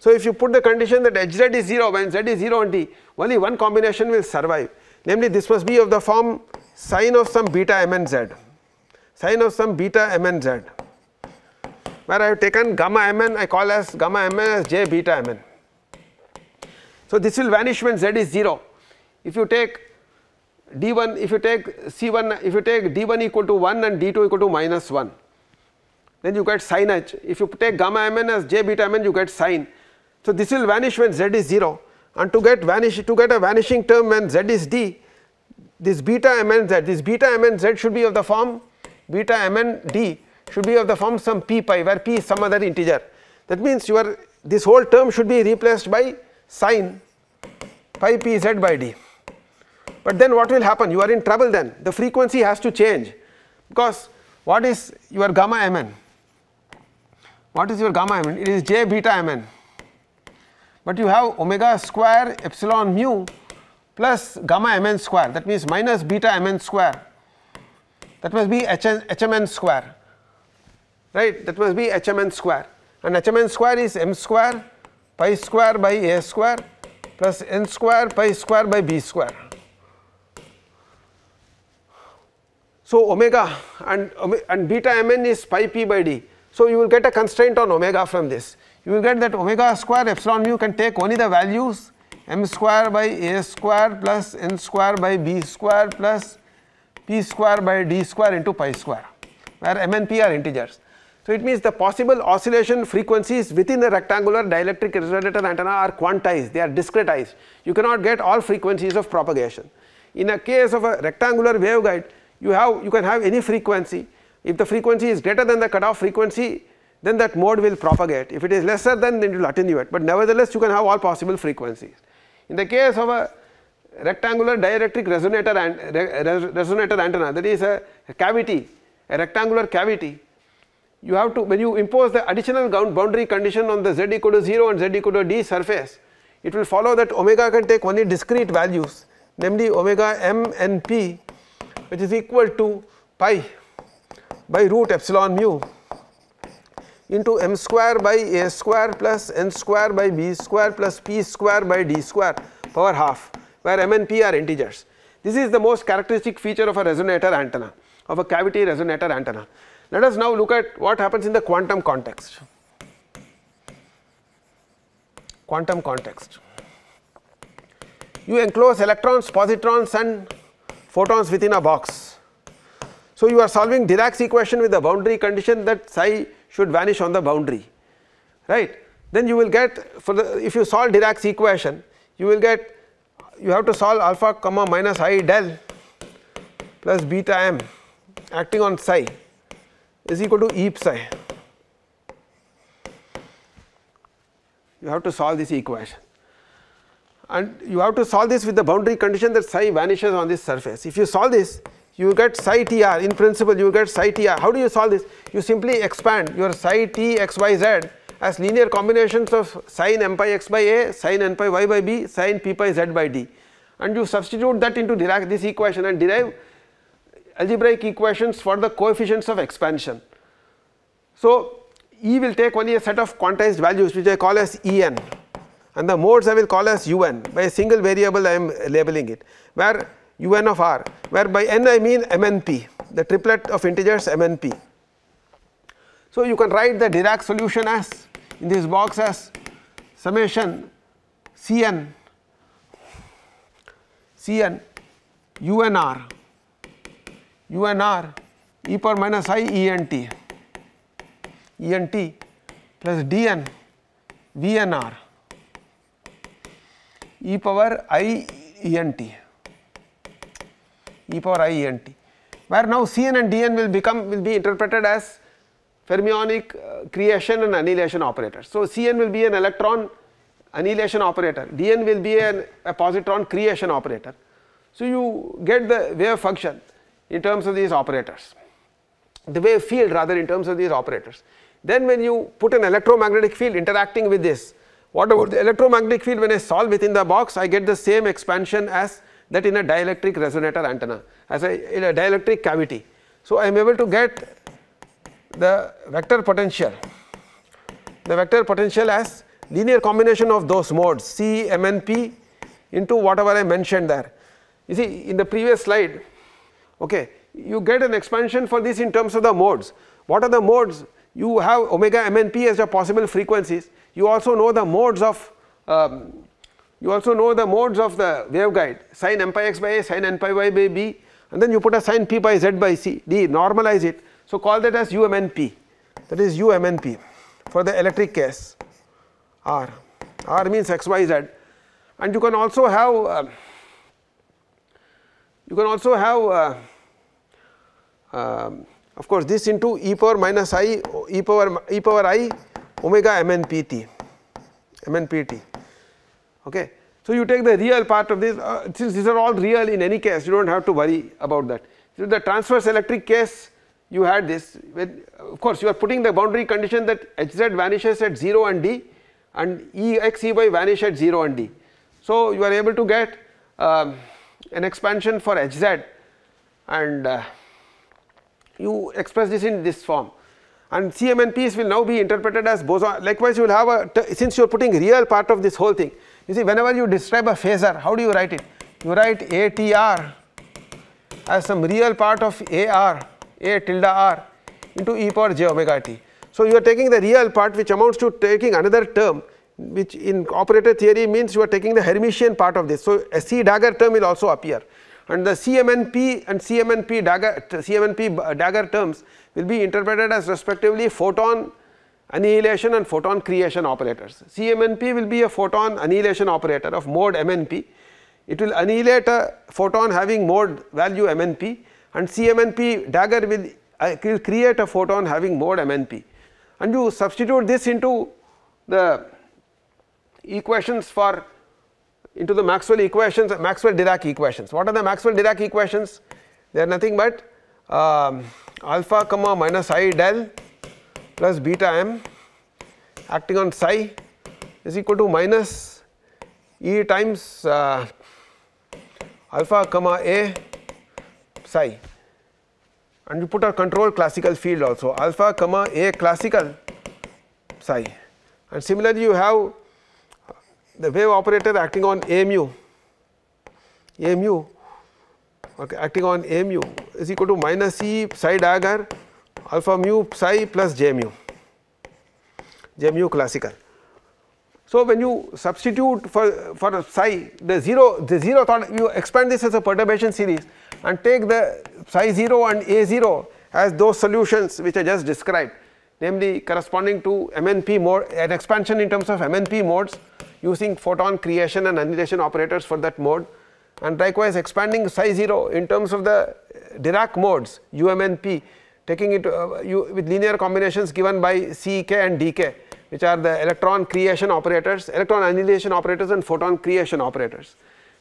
So, if you put the condition that Hz is 0 when Z is 0 and D only one combination will survive. Namely this must be of the form sine of some beta mn z. Sine of some beta mn z. Where I have taken gamma mn I call as gamma mn as j beta mn. So, this will vanish when z is 0 if you take d1 if you take c1 if you take d1 equal to 1 and d2 equal to minus 1 then you get sin h. If you take gamma mn as j beta mn you get sine. So, this will vanish when z is 0 and to get vanish to get a vanishing term when z is d this beta mn z this beta mn z should be of the form beta mn d should be of the form some p pi where p is some other integer. That means your this whole term should be replaced by sine pi p z by d. But then what will happen? You are in trouble then the frequency has to change because what is your gamma mn? What is your gamma mn? It is j beta mn. But you have omega square epsilon mu plus gamma mn square that means minus beta mn square that must be h HMN square right that must be HMN square and HMN square is m square pi square by a square plus n square pi square by b square. So, omega and, and beta mn is pi p by d. So, you will get a constraint on omega from this. You will get that omega square epsilon mu can take only the values m square by a square plus n square by b square plus p square by d square into pi square where m and p are integers. So, it means the possible oscillation frequencies within a rectangular dielectric resonator antenna are quantized, they are discretized. You cannot get all frequencies of propagation. In a case of a rectangular waveguide, you have you can have any frequency. If the frequency is greater than the cutoff frequency, then that mode will propagate. If it is lesser, than, then it will attenuate. But nevertheless, you can have all possible frequencies. In the case of a rectangular dielectric resonator and resonator antenna, that is a cavity, a rectangular cavity you have to when you impose the additional boundary condition on the z equal to 0 and z equal to d surface it will follow that omega can take only discrete values namely omega m n p which is equal to pi by root epsilon mu into m square by a square plus n square by b square plus p square by d square power half where m and p are integers. This is the most characteristic feature of a resonator antenna of a cavity resonator antenna. Let us now look at what happens in the quantum context. Quantum context. You enclose electrons, positrons and photons within a box. So, you are solving Dirac's equation with the boundary condition that psi should vanish on the boundary right. Then you will get for the if you solve Dirac's equation you will get you have to solve alpha comma minus i del plus beta m acting on psi is equal to e psi. You have to solve this equation and you have to solve this with the boundary condition that psi vanishes on this surface. If you solve this you get psi tr in principle you get psi tr. How do you solve this? You simply expand your psi t x y z as linear combinations of sin m pi x by a, sin n pi y by b, sin p pi z by d and you substitute that into Dirac this equation and derive algebraic equations for the coefficients of expansion. So, E will take only a set of quantized values which I call as En and the modes I will call as Un by a single variable I am labeling it where Un of r where by n I mean MNP the triplet of integers MNP. So, you can write the Dirac solution as in this box as summation Cn Cn UNR UNR e power minus i ENT ENT plus DN VNR e power i ENT e power i ENT where now Cn and Dn will become will be interpreted as fermionic uh, creation and annihilation operators. So, Cn will be an electron annihilation operator, Dn will be an, a positron creation operator. So, you get the wave function in terms of these operators, the wave field rather in terms of these operators. Then when you put an electromagnetic field interacting with this, what about the electromagnetic field when I solve within the box I get the same expansion as that in a dielectric resonator antenna as a, in a dielectric cavity. So, I am able to get the vector potential, the vector potential as linear combination of those modes C, M and P into whatever I mentioned there. You see in the previous slide okay you get an expansion for this in terms of the modes. What are the modes? You have omega m and p as the possible frequencies. You also know the modes of um, you also know the modes of the waveguide. Sin m pi x by a, sin n pi y by b. And then you put a sin p by z by c. D normalize it. So, call that as UMNP that is UMNP for the electric case. R, R means x y z. And you can also have uh, you can also have uh, um, of course this into e power minus i e power e power i omega mnpt mnpt okay? So you take the real part of this uh, since these are all real in any case you do not have to worry about that. So the transverse electric case you had this. When of course you are putting the boundary condition that hz vanishes at 0 and d and ex ey vanish at 0 and d. So you are able to get um, an expansion for hz and uh, you express this in this form. And CMNPs will now be interpreted as boson. Likewise you will have a since you are putting real part of this whole thing you see whenever you describe a phasor how do you write it you write ATR as some real part of AR A tilde R into e power j omega t. So you are taking the real part which amounts to taking another term which in operator theory means you are taking the Hermitian part of this. So a C dagger term will also appear and the CMNP and CMNP dagger, CMNP dagger terms will be interpreted as respectively photon annihilation and photon creation operators. CMNP will be a photon annihilation operator of mode MNP. It will annihilate a photon having mode value MNP and CMNP dagger will, uh, will create a photon having mode MNP and you substitute this into the equations for into the Maxwell equations Maxwell Dirac equations. What are the Maxwell Dirac equations? They are nothing but um, alpha comma minus i del plus beta m acting on psi is equal to minus E times uh, alpha comma A psi. And you put a control classical field also alpha comma A classical psi. And similarly you have the wave operator acting on A mu A mu okay, acting on A mu is equal to minus E psi dagger alpha mu psi plus J mu. J mu classical. So, when you substitute for, for psi the 0 the 0 thought you expand this as a perturbation series and take the psi 0 and a 0 as those solutions which I just described. Namely corresponding to MNP mode an expansion in terms of MNP modes using photon creation and annihilation operators for that mode. And likewise expanding psi 0 in terms of the Dirac modes UMNP taking it uh, you, with linear combinations given by CK and DK which are the electron creation operators, electron annihilation operators and photon creation operators.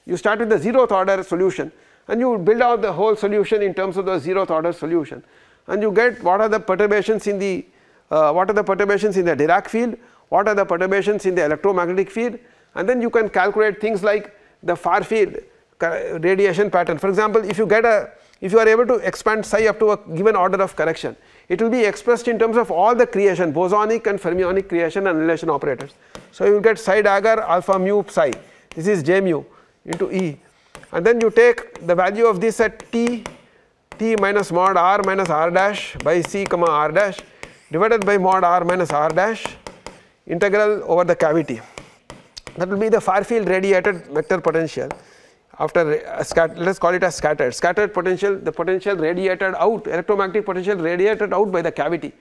You start with the zeroth order solution and you build out the whole solution in terms of the zeroth order solution and you get what are the perturbations in the uh, what are the perturbations in the Dirac field, what are the perturbations in the electromagnetic field and then you can calculate things like the far field radiation pattern. For example, if you get a if you are able to expand psi up to a given order of correction, it will be expressed in terms of all the creation bosonic and fermionic creation and annihilation operators. So, you will get psi dagger alpha mu psi. This is j mu into E. And then you take the value of this at t t minus mod r minus r dash by c comma r dash divided by mod r minus r dash integral over the cavity. That will be the far field radiated vector potential after uh, let us call it as scattered. Scattered potential the potential radiated out electromagnetic potential radiated out by the cavity.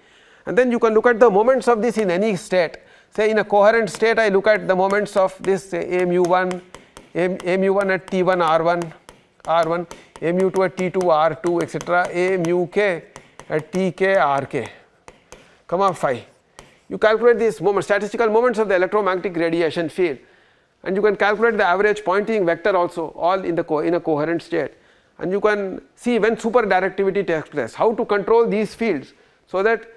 And then you can look at the moments of this in any state. Say in a coherent state I look at the moments of this say a mu 1 a, a mu 1 at t1 r1 r1 a mu 2 at t2 r2 etc a mu k at tk rk comma phi you calculate these statistical moments of the electromagnetic radiation field and you can calculate the average Poynting vector also all in the in a coherent state. And you can see when super directivity takes place how to control these fields so that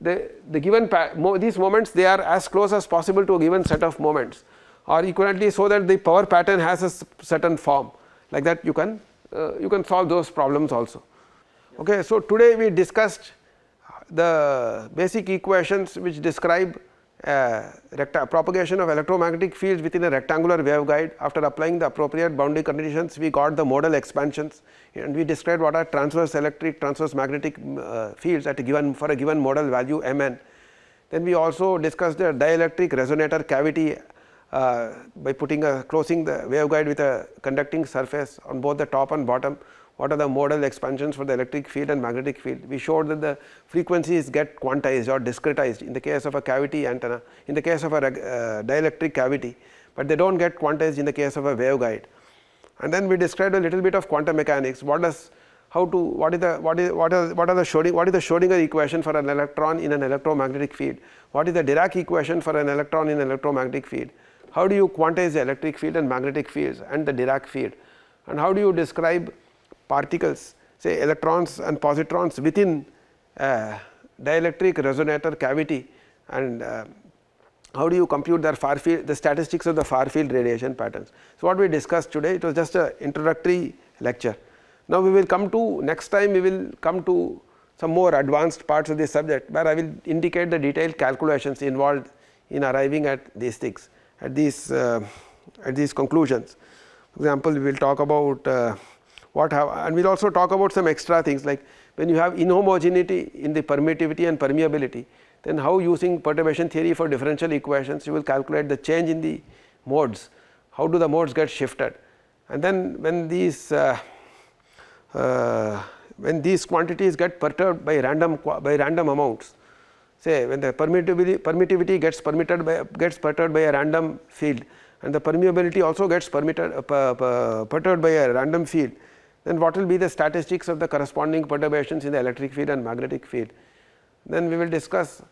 the, the given mo these moments they are as close as possible to a given set of moments. Or equivalently so that the power pattern has a certain form. Like that you can uh, you can solve those problems also. Okay, so today we discussed the basic equations which describe propagation of electromagnetic fields within a rectangular waveguide after applying the appropriate boundary conditions we got the modal expansions and we described what are transverse electric transverse magnetic uh, fields at a given for a given modal value mn. Then we also discussed the dielectric resonator cavity uh, by putting a closing the waveguide with a conducting surface on both the top and bottom what are the modal expansions for the electric field and magnetic field. We showed that the frequencies get quantized or discretized in the case of a cavity antenna, in the case of a uh, dielectric cavity, but they do not get quantized in the case of a waveguide. And then we described a little bit of quantum mechanics, what does how to what is the what is what are what are the Schrodinger what is the Schrodinger equation for an electron in an electromagnetic field what is the Dirac equation for an electron in an electromagnetic field how do you quantize the electric field and magnetic fields and the Dirac field and how do you describe particles say electrons and positrons within dielectric resonator cavity and uh, how do you compute their far field the statistics of the far field radiation patterns. So, what we discussed today it was just a introductory lecture. Now, we will come to next time we will come to some more advanced parts of this subject where I will indicate the detailed calculations involved in arriving at these things at these uh, at these conclusions. For example, we will talk about uh, what have and we will also talk about some extra things like when you have inhomogeneity in the permittivity and permeability then how using perturbation theory for differential equations you will calculate the change in the modes. How do the modes get shifted? And then when these uh, uh, when these quantities get perturbed by random by random amounts say when the permittivity permittivity gets permitted by gets perturbed by a random field and the permeability also gets permitted uh, perturbed by a random field then what will be the statistics of the corresponding perturbations in the electric field and magnetic field. Then we will discuss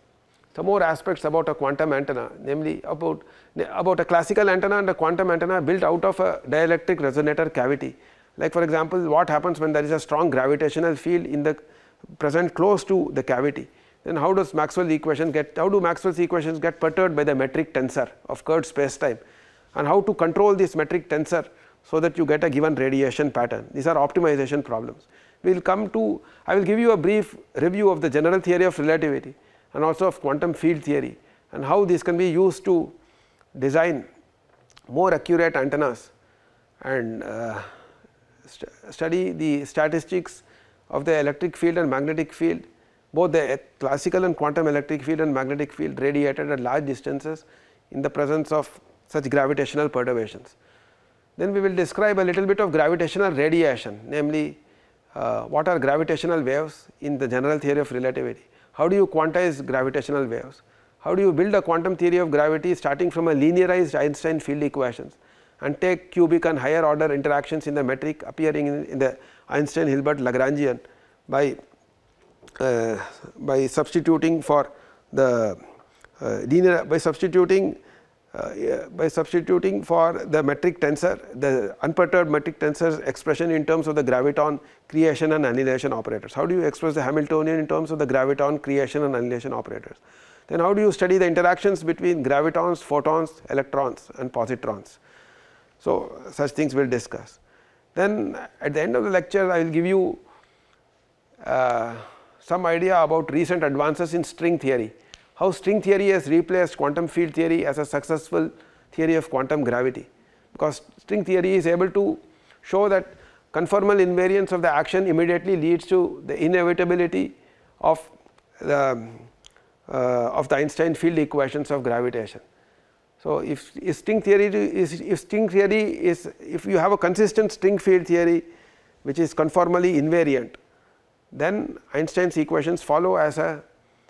some more aspects about a quantum antenna namely about, about a classical antenna and a quantum antenna built out of a dielectric resonator cavity. Like for example, what happens when there is a strong gravitational field in the present close to the cavity then how does Maxwell equation get how do Maxwell's equations get perturbed by the metric tensor of curved space time and how to control this metric tensor so that you get a given radiation pattern these are optimization problems. We will come to I will give you a brief review of the general theory of relativity and also of quantum field theory and how this can be used to design more accurate antennas and uh, st study the statistics of the electric field and magnetic field both the classical and quantum electric field and magnetic field radiated at large distances in the presence of such gravitational perturbations. Then we will describe a little bit of gravitational radiation namely uh, what are gravitational waves in the general theory of relativity, how do you quantize gravitational waves, how do you build a quantum theory of gravity starting from a linearized Einstein field equations and take cubic and higher order interactions in the metric appearing in, in the Einstein Hilbert Lagrangian by uh, by substituting for the uh, linear by substituting uh, by substituting for the metric tensor the unperturbed metric tensor expression in terms of the graviton creation and annihilation operators. How do you express the Hamiltonian in terms of the graviton creation and annihilation operators? Then how do you study the interactions between gravitons, photons, electrons and positrons? So, such things we will discuss. Then at the end of the lecture I will give you uh, some idea about recent advances in string theory how string theory has replaced quantum field theory as a successful theory of quantum gravity because string theory is able to show that conformal invariance of the action immediately leads to the inevitability of the uh, of the Einstein field equations of gravitation. So, if, if string theory is if string theory is if you have a consistent string field theory which is conformally invariant then Einstein's equations follow as a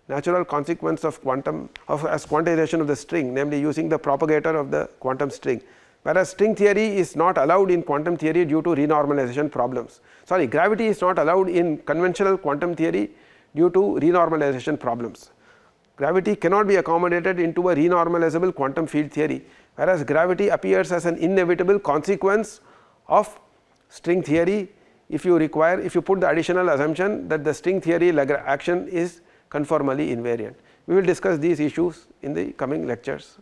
natural consequence of quantum of as quantization of the string namely using the propagator of the quantum string. Whereas string theory is not allowed in quantum theory due to renormalization problems. Sorry gravity is not allowed in conventional quantum theory due to renormalization problems. Gravity cannot be accommodated into a renormalizable quantum field theory whereas gravity appears as an inevitable consequence of string theory. If you require if you put the additional assumption that the string theory action is conformally invariant. We will discuss these issues in the coming lectures.